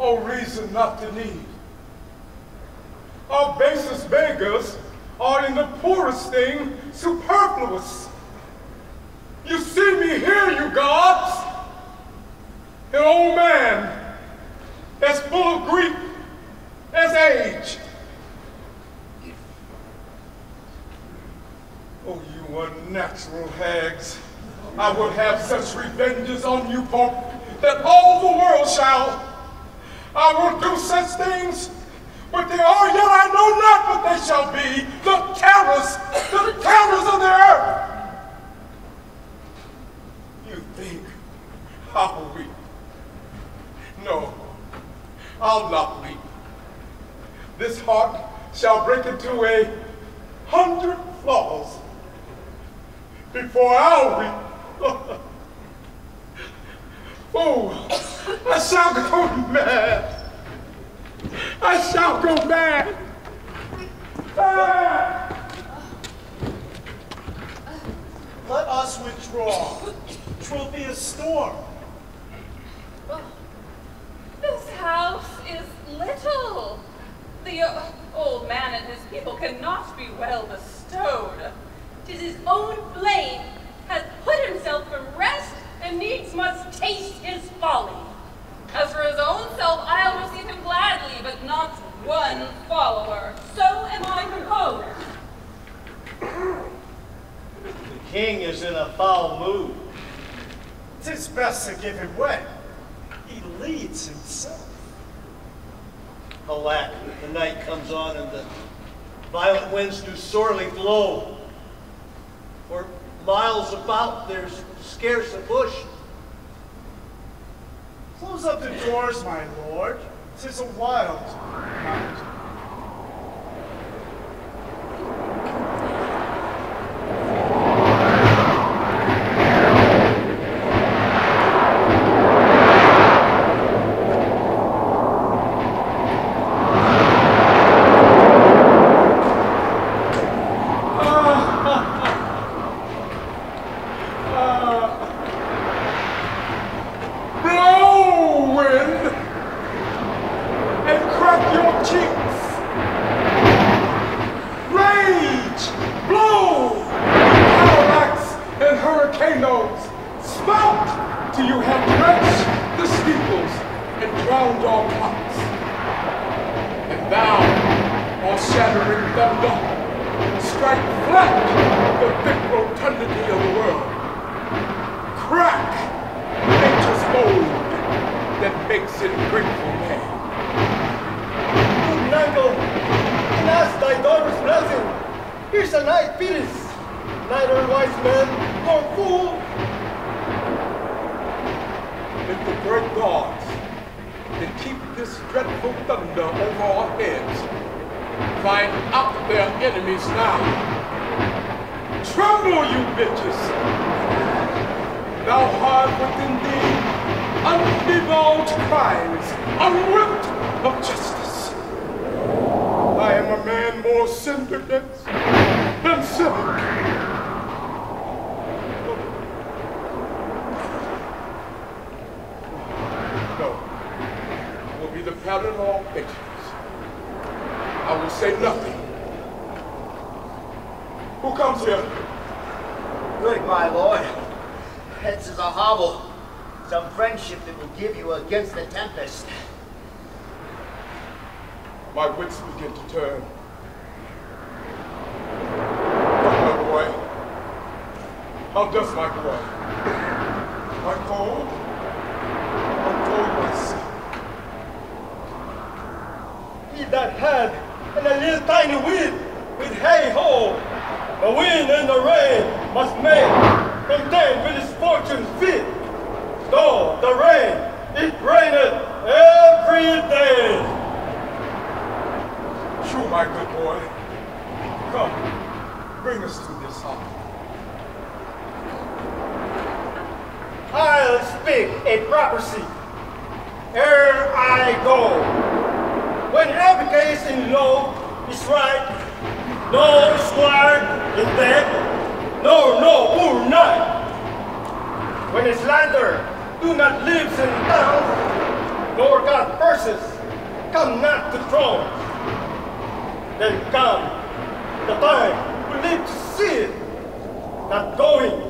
S3: Oh, reason not to need. Our basest beggars are in the poorest thing superfluous. You see me here, you gods, an old man as full of grief as age. Oh, you unnatural hags. I would have such revenges on you, Pope, that all the world shall. I will do such things, but they are yet I know not what they shall be. The terrors, the terrors of the earth. You think I'll weep? No, I'll not weep. This heart shall break into a hundred flaws before I'll weep. oh, I shall go mad. I shall go mad. Ah!
S13: Let us withdraw. Twill be a storm.
S6: This house is little. The uh, old man and his people cannot be well bestowed.
S4: Tis his own blade has put himself to rest and needs must taste his folly.
S6: As for his own self, I'll receive him gladly, but not one follower.
S4: So am I proposed.
S1: The king is in a foul mood.
S13: Tis best to give him way. He leads himself.
S1: Alack, the night comes on and the Violent winds do sorely blow. For miles about there's scarce a bush.
S3: Close up the doors, my lord. Tis a wild night.
S14: Come
S12: not to thrones. Then come the time we live to see it, not going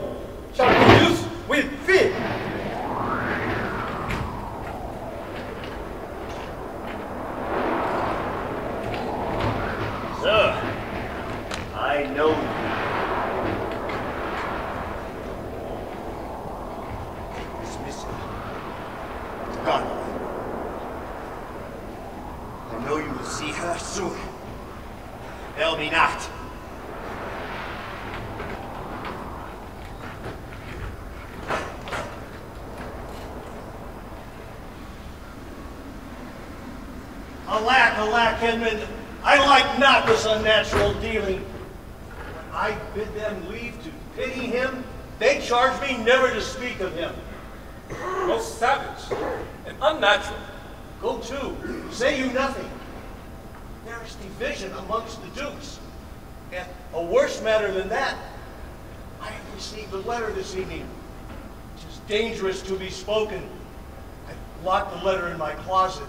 S12: shall be used with feet.
S2: Sir, I know you. Dismiss him. Gone. I know you will see her soon. Tell me not.
S1: Alack, I like not this unnatural dealing. When I bid them leave to pity him, they charge me never to speak of him.
S8: Most savage and unnatural.
S1: Go to, say you nothing. There is division amongst the dukes. And a worse matter than that, I have received a letter this evening. It is dangerous to be spoken. I locked the letter in my closet.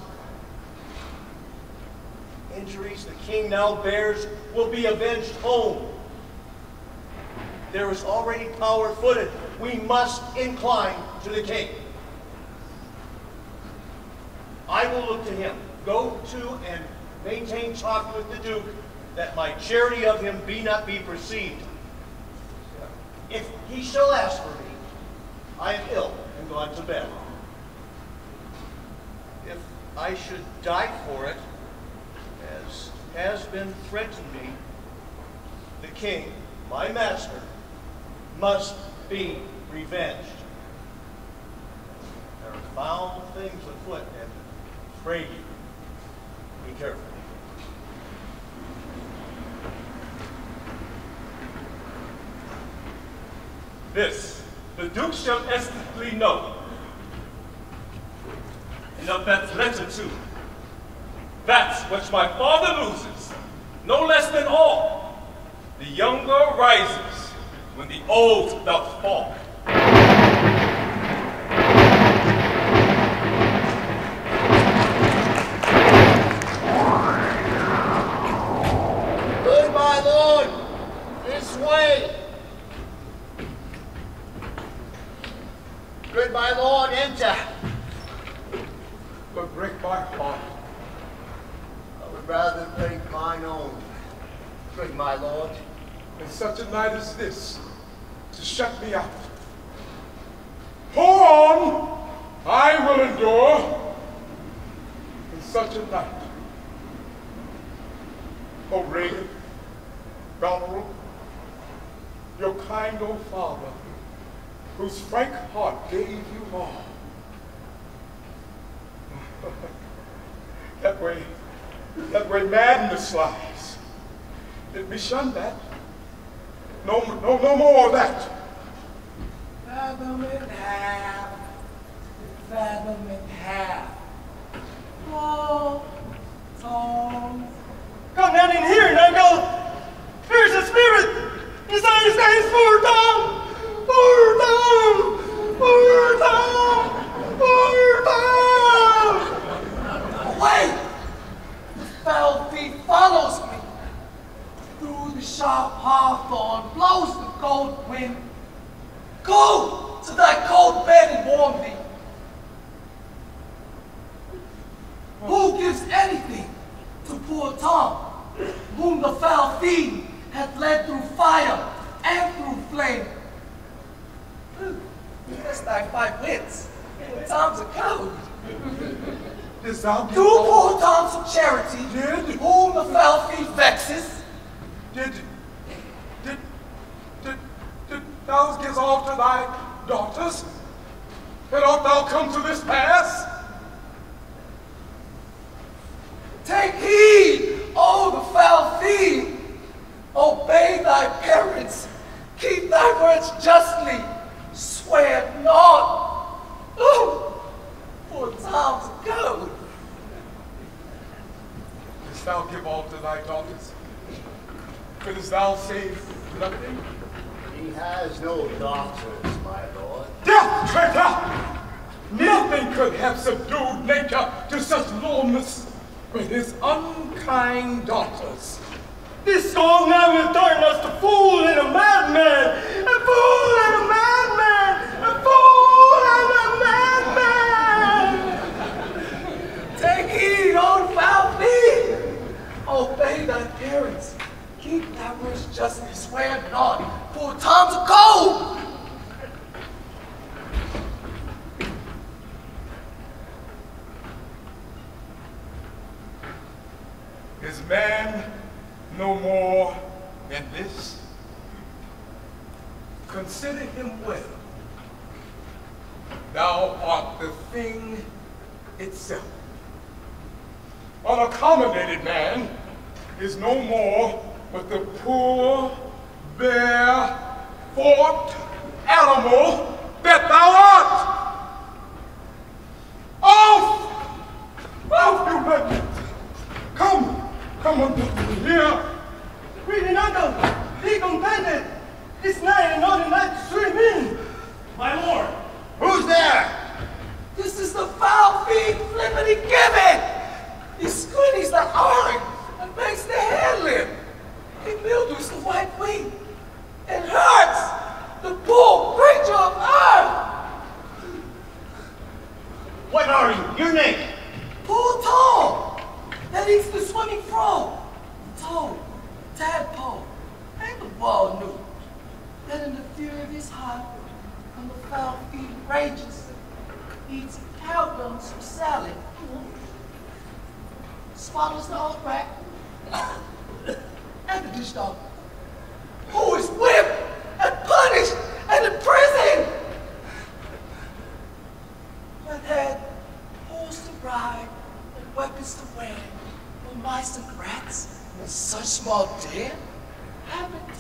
S1: Injuries the king now bears will be avenged home. There is already power footed. We must incline to the king. I will look to him. Go to and maintain talk with the Duke, that my charity of him be not be perceived. If he shall ask for me, I am ill and gone to bed. If I should die for it, has been threatened me, the king, my master, must be revenged. There are foul things afoot, and pray you, be careful.
S8: This the Duke shall instantly know, and of that letter too. That's what my father loses, no less than all. The younger rises when the old doth fall.
S2: Good, my lord. This way. Good, my lord, enter.
S3: But break my heart
S2: rather break mine own. Pray, my lord.
S3: in such a night as this, to shut me up. Hold on! I will endure. In such a night. O Regan, Goneril, your kind old father, whose frank heart gave you all. that way that where madness lies. That we shun that. No, no, no more of that.
S10: Fathom it half. Fathom it half. Oh, oh.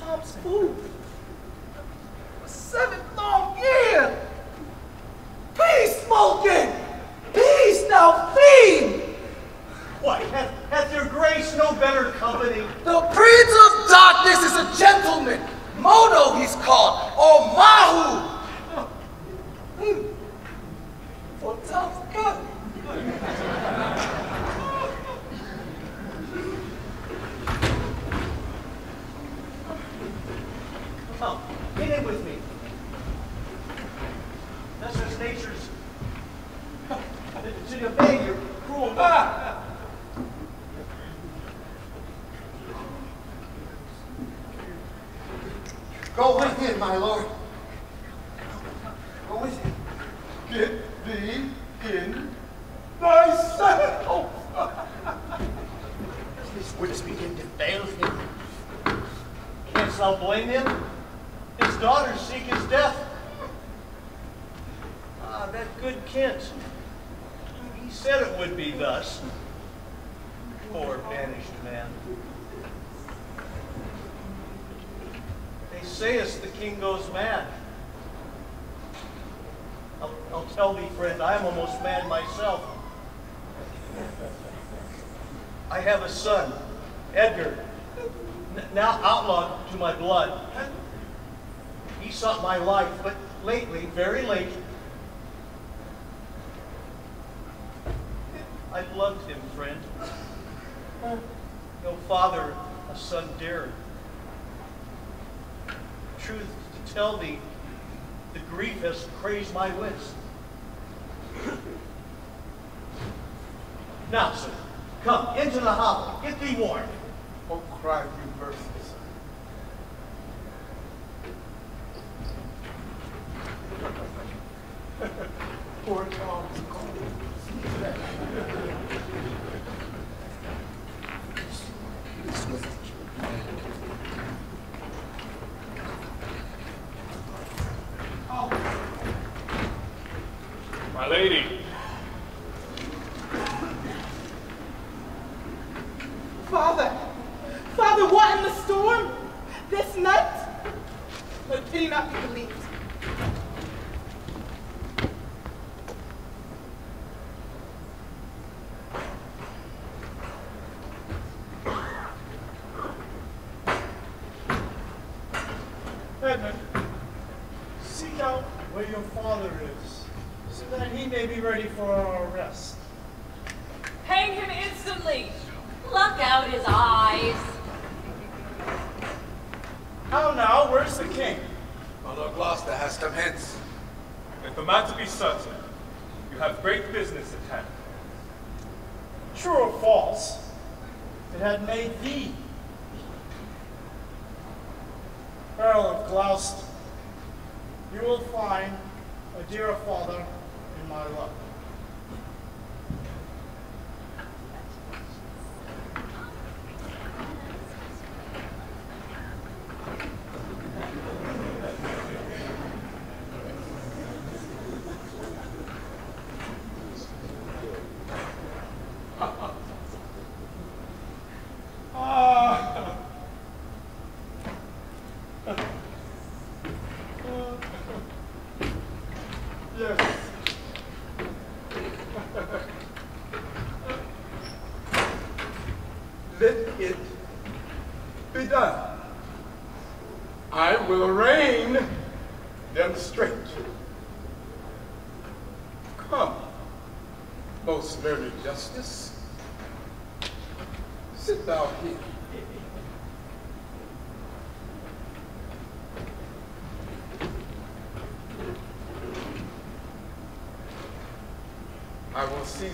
S1: mom's food for seven long years. Peace, Smulkin. Peace, now fiend!
S10: Why, hath, hath your grace no better company?
S1: The Prince of Darkness is a gentleman. Modo, he's called, or Mahu,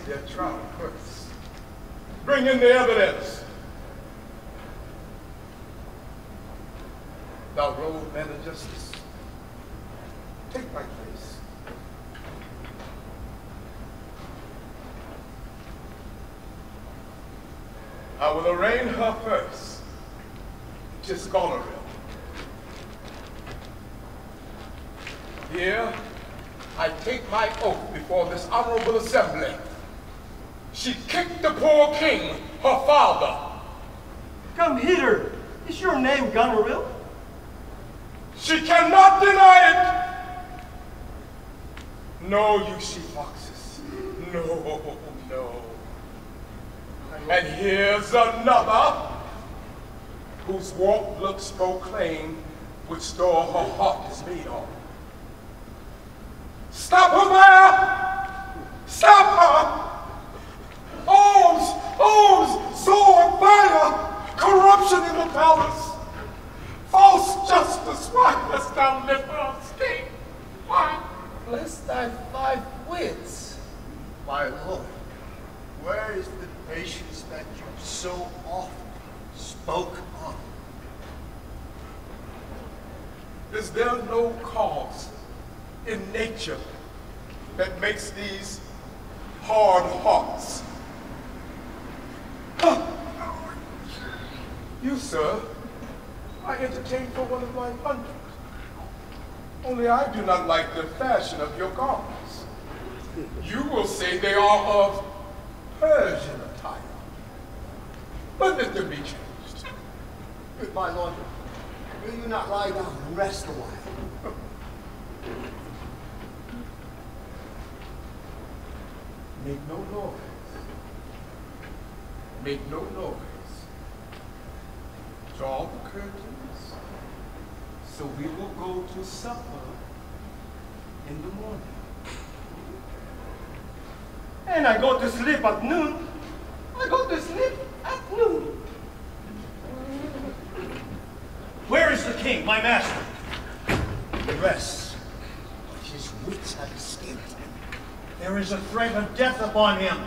S3: their trial courts. Bring in the evidence. Thou road man of justice, take my place. I will arraign her first, just Goneril. Here, I take my oath before this honorable assembly proclaim which door her heart is made of. Stop her there! Stop her! Arms! Arms! Sword! Fire! Corruption in the palace! False justice! Why hast thou lift her escape? Why?
S15: Bless thy five wits.
S16: My lord, where is the patience that you so often spoke of?
S3: Is there no cause in nature that makes these hard hearts? You, sir, I entertain for one of my hundred. Only I do not like the fashion of your garments. You will say they are of Persian attire. But let them be changed.
S16: My lord, will you not lie down and rest a while?
S3: Make no noise. Make no noise. Draw the curtains, so we will go to supper in the morning.
S12: I go to sleep at noon. I go to sleep at noon.
S1: Where is the king, my master?
S16: He rests, but his wits have escaped him.
S1: There is a threat of death upon him.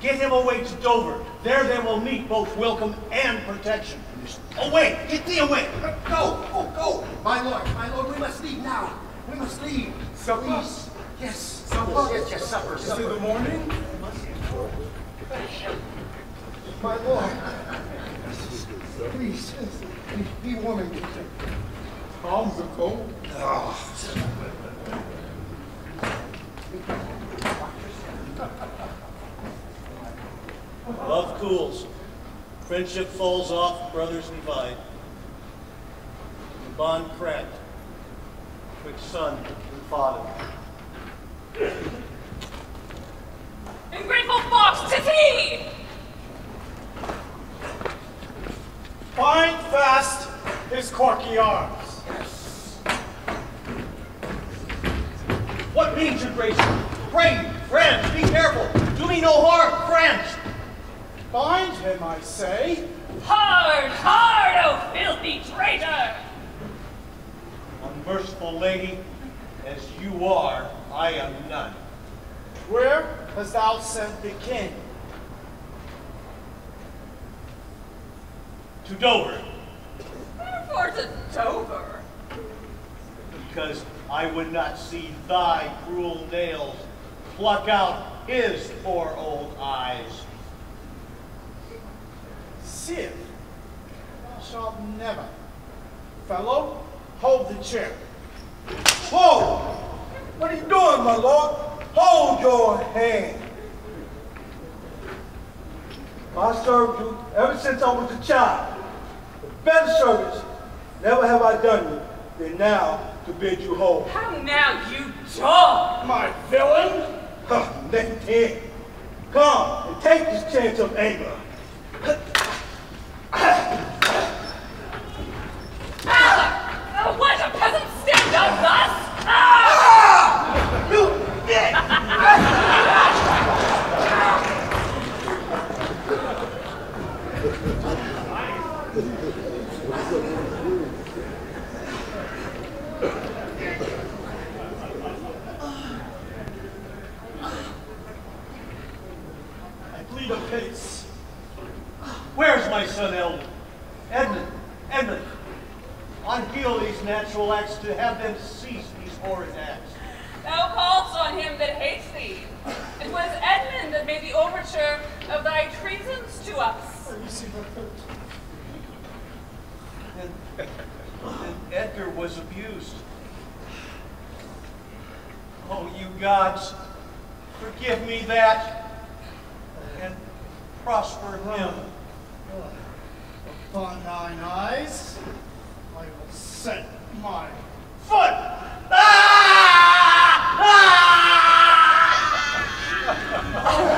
S1: Get him away to Dover. There they will meet both welcome and protection. Away! Get thee away!
S16: Go! Oh, go! My lord, my lord, we must leave now. We must leave.
S3: Supper?
S16: Please. Yes. Yes, yes, supper.
S3: Is the morning?
S16: My lord. Please, be get
S3: Arms are cold.
S1: Love cools. Friendship falls off, brothers divide. The bond cracked. Quick son and father.
S6: Ungrateful fox, tis he!
S13: Bind fast his corky arms.
S1: What means your grace? Pray, friends, be careful. Do me no harm, friends.
S13: Bind him, I say.
S6: Hard, hard, oh filthy traitor!
S1: Unmerciful lady, as you are, I am none.
S13: Where hast thou sent the king?
S1: To Dover,
S6: Wherefore to Dover?
S1: because I would not see thy cruel nails pluck out his poor old eyes.
S13: Sith, thou shalt never. Fellow, hold the chair.
S12: Whoa! What are you doing, my lord? Hold your hand. I served you ever since I was a child. The better service never have I done you than now to bid you whole.
S6: How now, you dog!
S13: My villain!
S12: Huh, let him. Come and take this chance of anger.
S6: Ah! Oh, what a peasant stand up thus! Ah!
S12: Bitch!
S1: I plead a. Where's my son Eldon? Edmund, Edmund, unheal these natural acts to have them cease these horrid acts.
S6: Thou callst on him that hates thee. It was Edmund that made the overture of thy treasons to us.
S1: And, and Edgar was abused. Oh, you gods, forgive me that and prosper him.
S16: Upon thine eyes, I will set my foot. Ah!
S10: Yet,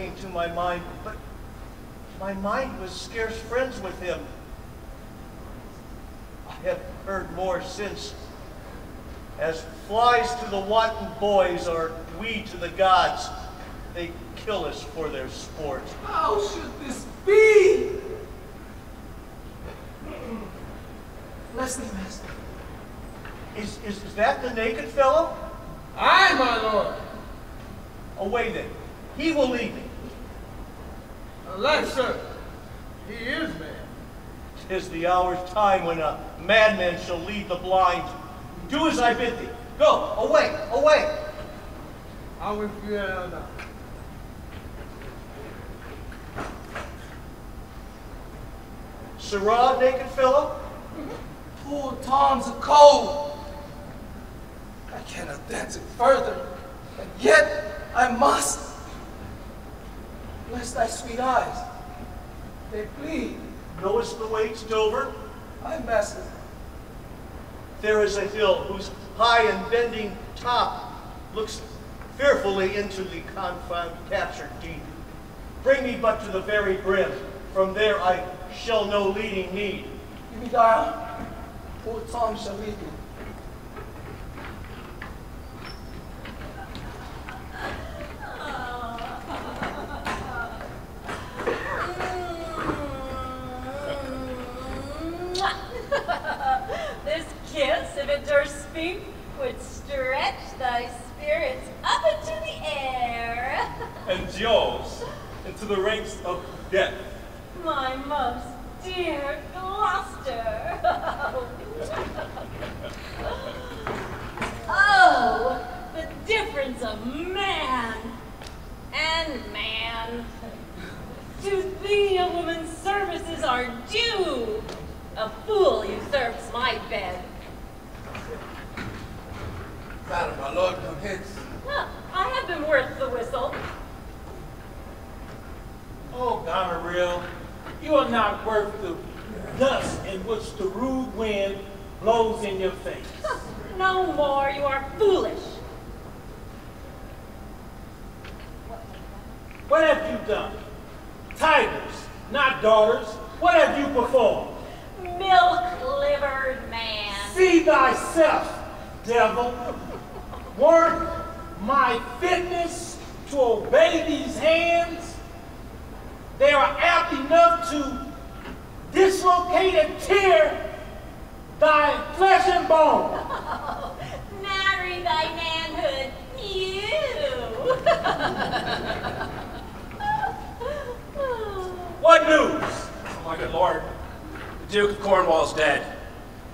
S1: came to my mind, but my mind was scarce friends with him. I have heard more since. As flies to the wanton boys are we to the gods. They kill us for their sport.
S10: How should this be? Leslie, master.
S1: Is, is, is that the naked fellow?
S12: Aye, my lord.
S1: Away then. He will lead me.
S12: Alas, sir, he is mad.
S1: Tis the hour's time when a madman shall lead the blind. Do as I bid thee. Go, away, away.
S12: I will it out uh, now.
S1: Sirrah, naked fellow? Mm-hmm.
S10: Poor Tom's a cold. I cannot dance it further, and yet I must. Bless thy sweet eyes. They bleed.
S1: Knowest the way to Dover?
S10: I master.
S1: There is a hill whose high and bending top looks fearfully into the confound captured deep. Bring me but to the very brim. From there I shall know leading need.
S10: Give me thy arm. Poor Tom shall lead would stretch thy spirits up into the air.
S8: and yours into the ranks of death.
S4: My most dear Gloucester. oh, the difference of man and man. To thee a woman's services are due. A fool usurps my bed.
S15: Madam, my lord, come hence.
S4: Huh, I have been worth the whistle.
S17: Oh, Goneril, you are not worth the dust in which the rude wind blows in your face.
S4: No more, you are foolish.
S17: What have you done? Tigers, not daughters, what have you performed?
S4: Milk-livered man.
S17: See thyself, devil. Weren't my fitness to obey these hands? They are apt enough to dislocate and tear thy flesh and bone.
S4: Marry thy manhood, you.
S17: what news?
S18: Oh, my good lord, the Duke of Cornwall is dead,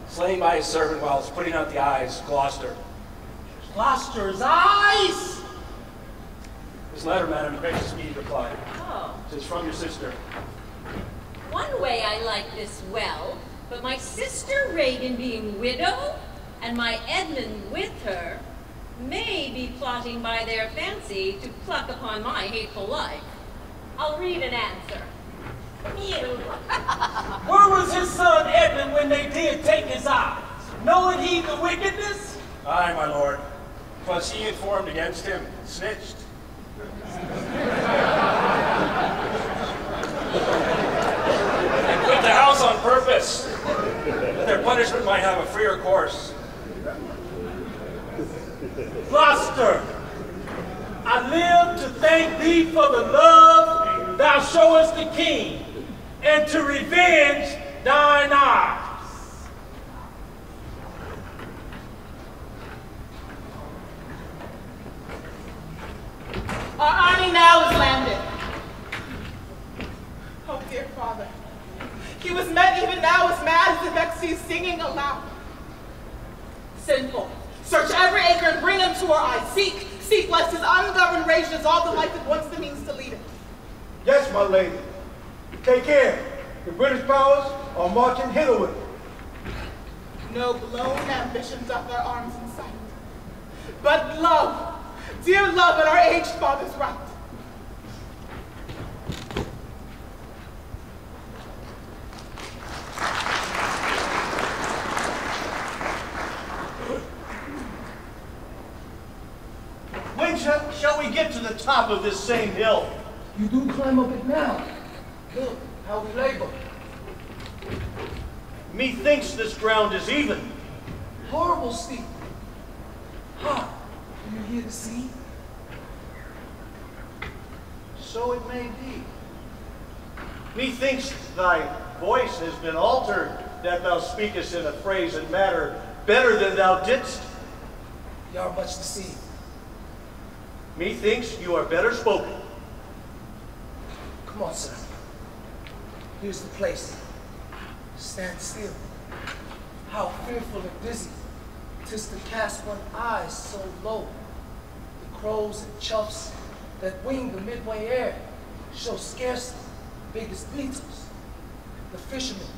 S18: slain by his servant while he's putting out the eyes, Gloucester.
S17: Gloucester's eyes?
S18: This letter, madam, begs a speedy reply.
S4: Oh.
S18: It is from your sister.
S4: One way I like this well, but my sister Regan being widow, and my Edmund with her, may be plotting by their fancy to pluck upon my hateful life. I'll read an answer. You.
S17: Where was his son Edmund when they did take his eyes? Knowing he the wickedness?
S18: Aye, my lord. Was he informed against him, snitched. and quit the house on purpose, their punishment might have a freer course.
S17: Gloucester, I live to thank thee for the love thou showest the king, and to revenge thine eyes.
S5: Our army now is landed. Oh, dear father. He was met even now as mad as if Exes singing aloud. Sinful. Search every acre and bring him to our eyes. Seek, seek, lest his ungoverned rage dissolve the life that once the means to lead it.
S12: Yes, my lady. Take care. The British powers are marching hitherward.
S5: No blown ambition doth their arms incite. But love, dear love and our aged father's right.
S1: When shall, shall we get to the top of this same hill?
S10: You do climb up it now. Look how we labor.
S1: Methinks this ground is even.
S10: Horrible steep. Ha! Do you hear the sea?
S1: So it may be. Methinks thy voice has been altered, that thou speakest in a phrase and matter better than thou didst.
S10: You are much deceived.
S1: Methinks you are better spoken.
S10: Come on, sir. Here's the place. Stand still. How fearful and dizzy, tis to cast one eye so low. The crows and choughs that wing the midway air show scarcely big as beetles. The fishermen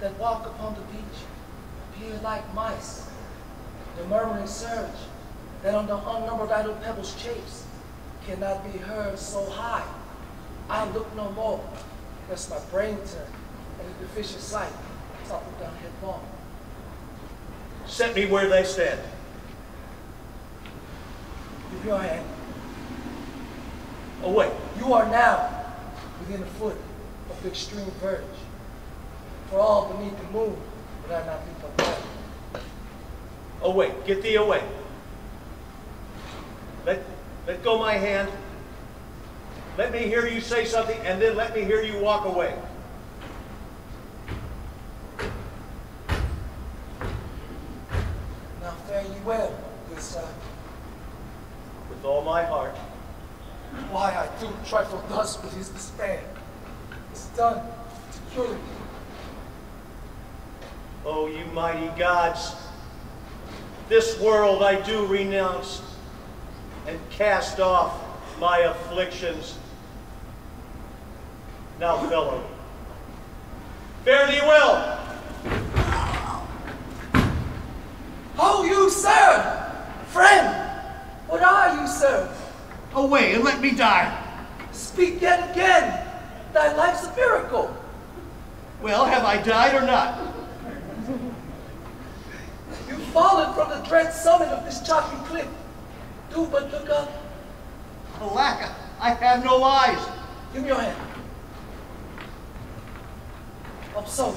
S10: that walk upon the beach appear like mice. The murmuring surge that on the unnumbered idle pebbles chafes cannot be heard so high. I look no more, lest my brain turn and the deficient sight topple down headlong.
S1: Set me where they stand.
S10: Give your hand.
S1: Oh, away.
S10: You are now within a foot of the extreme verge. For all beneath the moon would I not be but that.
S1: Away. Get thee away. Let, let go my hand. Let me hear you say something, and then let me hear you walk away.
S10: Now fare ye well, good sir.
S1: With all my heart.
S10: why I do trifle thus with his despair. It's done to cure me.
S1: Oh, you mighty gods, this world I do renounce and cast off my afflictions. Now, fellow, fare thee well.
S10: Oh, you, sir! Friend! What are you, sir?
S1: Away and let me die.
S10: Speak yet again. Thy life's a miracle.
S1: Well, have I died or not?
S10: You've fallen from the dread summit of this chalky cliff. Do but look up.
S1: Alack, I have no eyes.
S10: Give me your hand. Oh, so,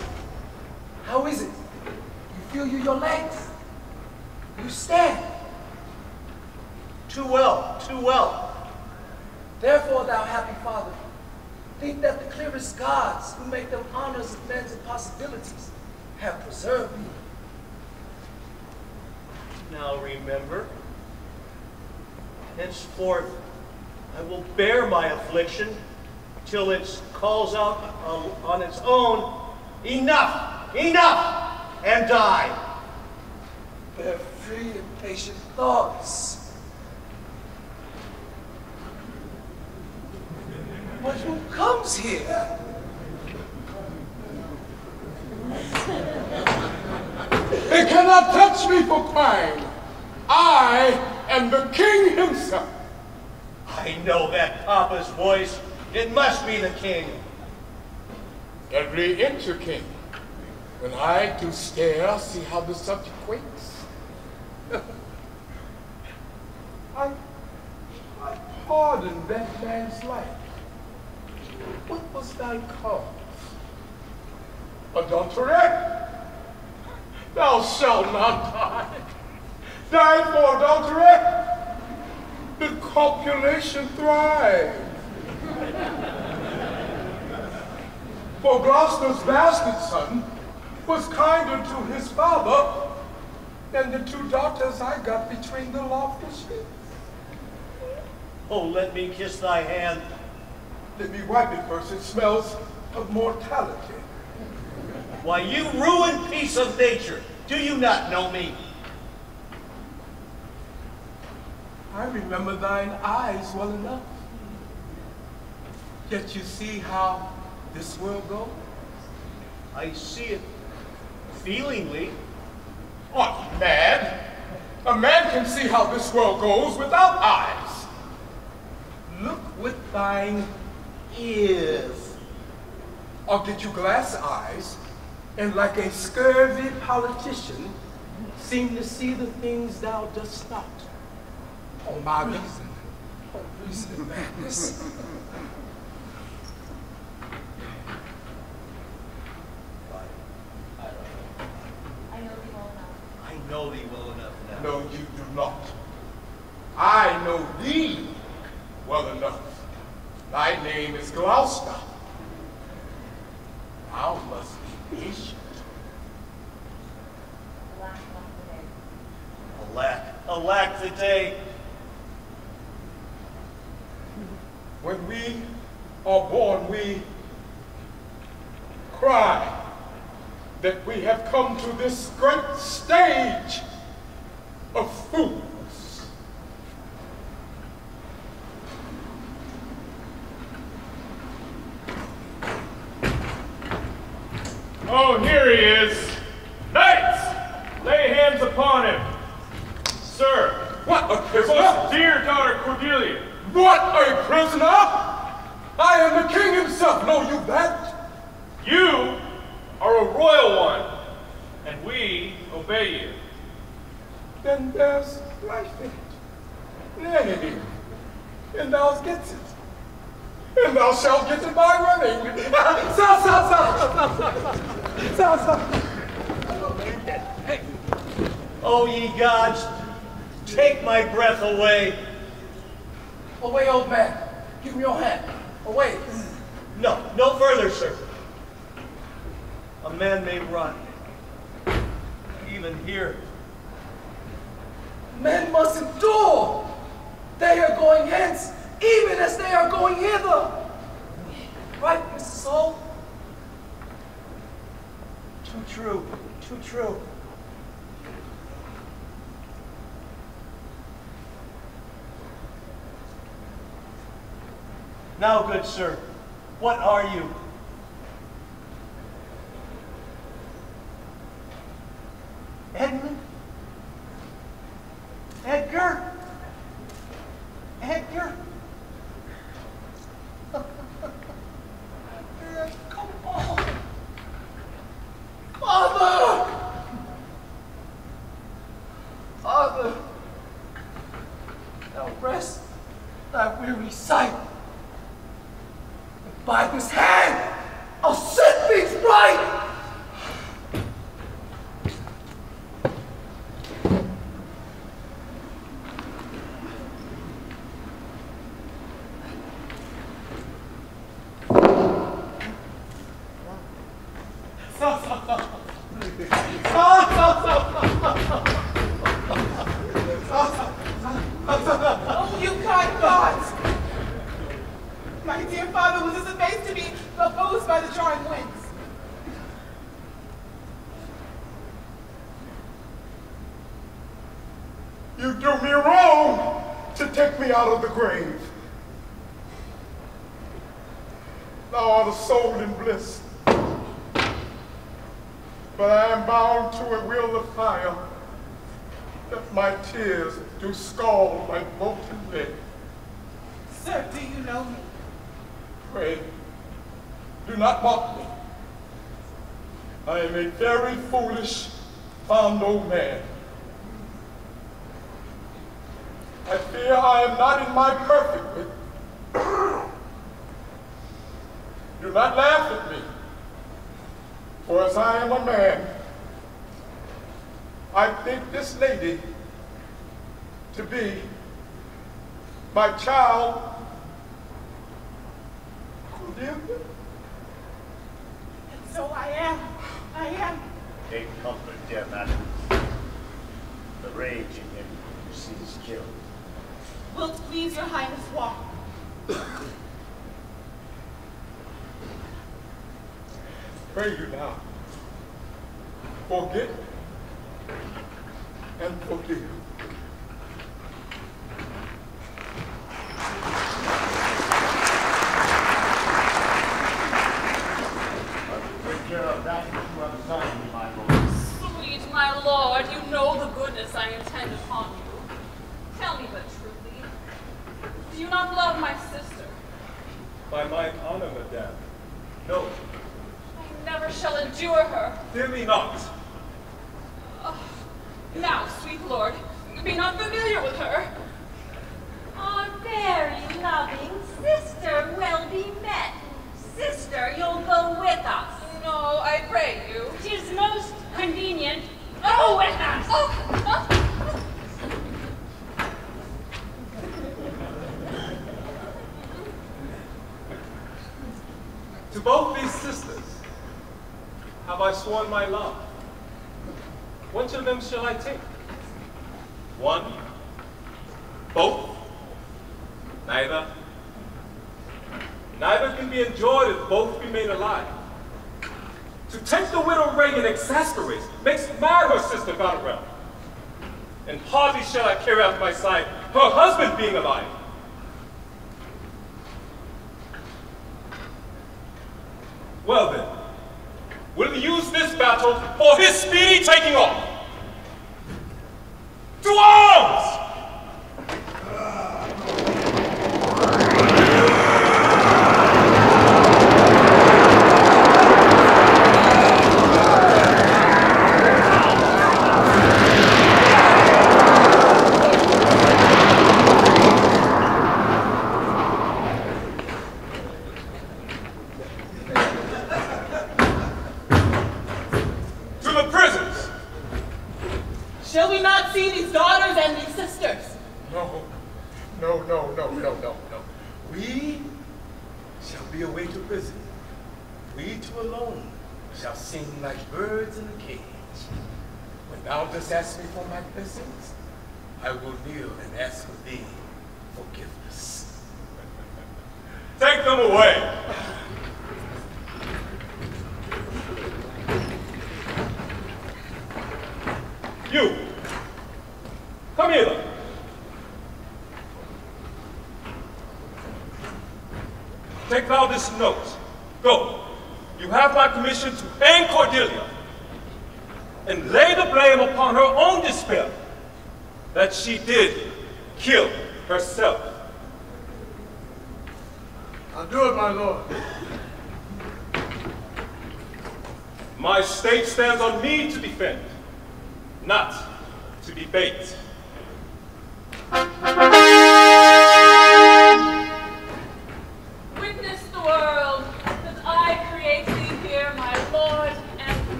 S10: how is it? You feel you your legs? You stand.
S1: Too well, too well.
S10: Therefore, thou happy father, think that the clearest gods who make them honors of men's impossibilities have preserved me.
S1: Now remember, henceforth I will bear my affliction till it calls out on, on its own, enough, enough, and die.
S10: Bear free and patient thoughts. But who comes here?
S3: They cannot touch me for crying. I am the king himself.
S1: I know that Papa's voice. It must be the king.
S3: Every inch a king. When I do stare, see how the subject quakes. I, I pardoned that man's life. What was thy cause? Adultery? Thou shalt not die. Die for adultery? The copulation thrive. For Gloucester's bastard son was kinder to his father than the two daughters I got between the lofty sheets.
S1: Oh, let me kiss thy hand.
S3: Let me wipe it first. It smells of mortality.
S1: Why, you ruined piece of nature. Do you not know me?
S3: I remember thine eyes well enough. Yet you see how this world goes?
S1: I see it feelingly.
S3: What, mad? A man can see how this world goes without eyes. Look with thine ears. Or get you glass eyes, and like a scurvy politician, seem to see the things thou dost not. On my reason.
S10: Oh, On reason madness.
S1: I know thee well enough. I know thee well enough now.
S3: No, you do not. I know thee well enough. Thy name is Gloucester. Thou must be patient.
S1: Alack, alack the day.
S3: When we are born, we cry that we have come to this great stage of fools.
S11: Oh, here he is. Knights, lay hands upon him. Sir,
S3: What a
S11: your
S3: prisoner!
S11: most dear daughter Cordelia.
S3: What a prisoner! I am the king himself, know you that?
S11: You are a royal one, and we obey you.
S3: Then there's life in it. Nay, and thou gets it. And thou shalt get it by running. Stop, stop, stop, stop, stop, stop.
S1: Oh, ye gods, take my breath away.
S10: Away, old man. Give me your hand. Away.
S1: No, no further, sir. A man may run. Even here.
S10: Men must endure. They are going hence, even as they are going hither. Right, Mrs. Soul?
S3: Too true, too true. Now, good sir, what are you?
S19: have
S20: I
S8: sworn my love. Which of them shall I take? One? Both? Neither? Neither can be enjoyed if both remain alive. To take the widow Regan exasperates, makes mad her sister Goneril. And hardly shall I carry out my side, her husband being alive. Well then, or his speedy taking off. To all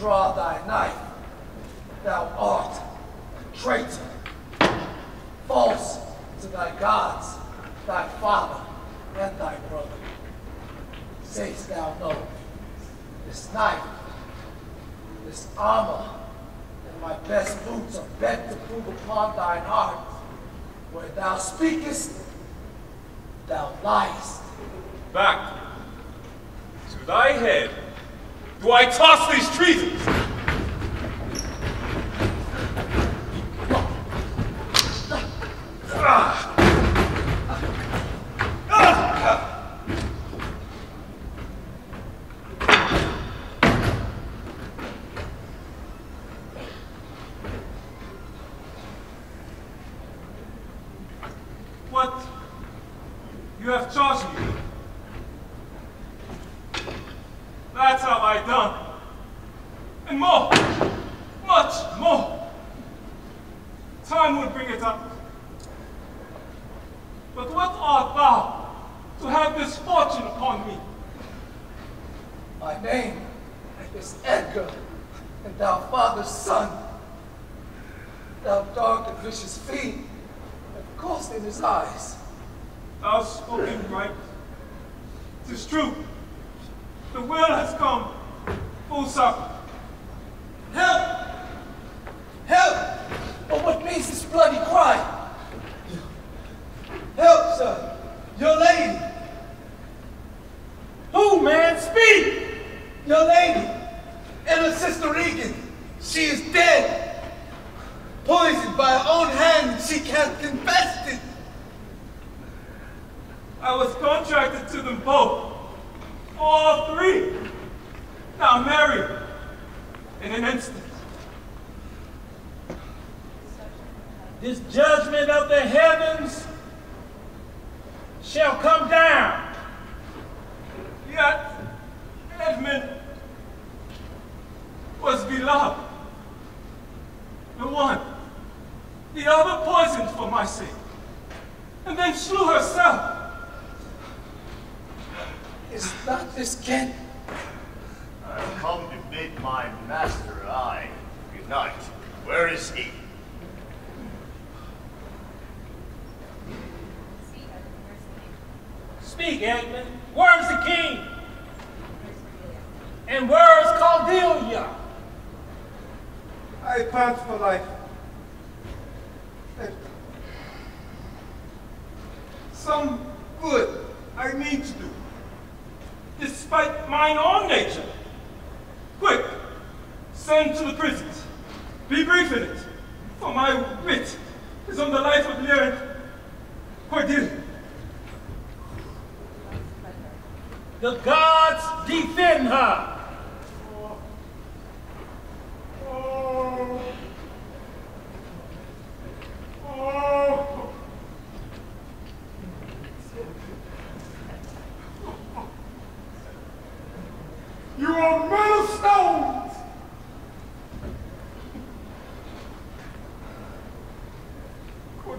S10: Draw thy knife. Thou art a traitor, false to thy gods, thy father, and thy brother. Sayst thou no, this knife, this armor, and my best boots are bent to prove upon thine heart. Where thou speakest, thou liest.
S8: Back to thy head. Do I toss these treasons? Ah!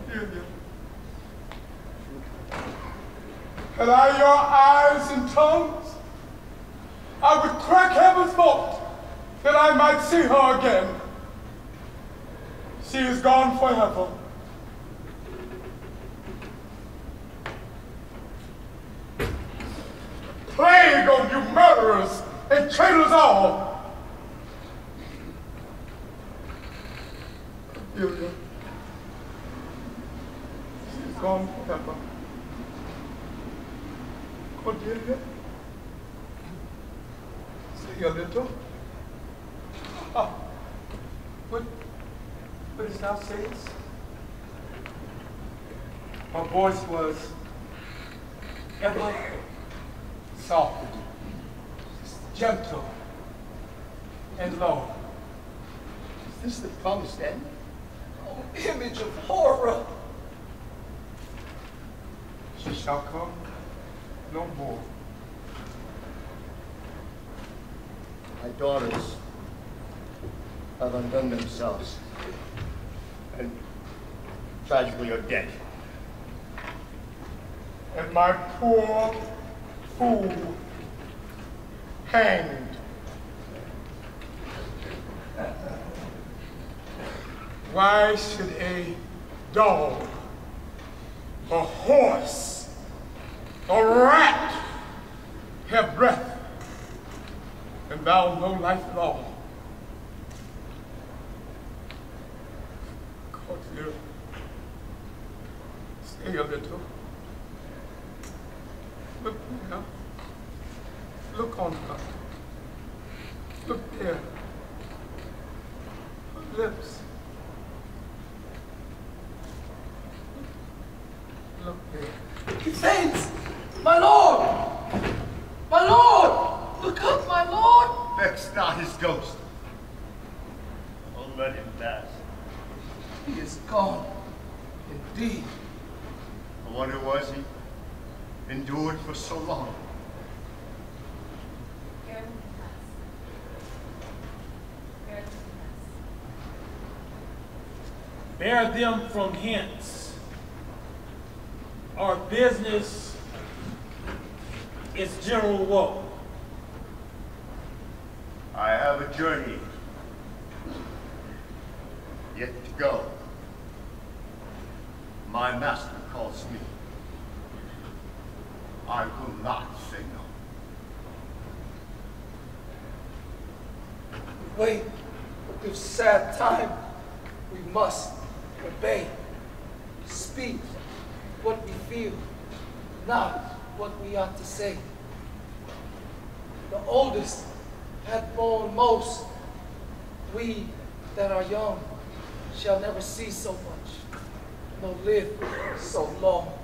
S3: Mm-hmm. Had I your eyes and tongues, I would crack heaven's vault that I might see her again. She is gone forever. Plague on you murderers and traitors all!
S2: themselves and tragically are dead.
S3: And my poor fool hanged. Why should a dog, a horse, a rat have breath and thou no life at all?
S16: you have
S10: the from him young shall never see so much, nor live so long.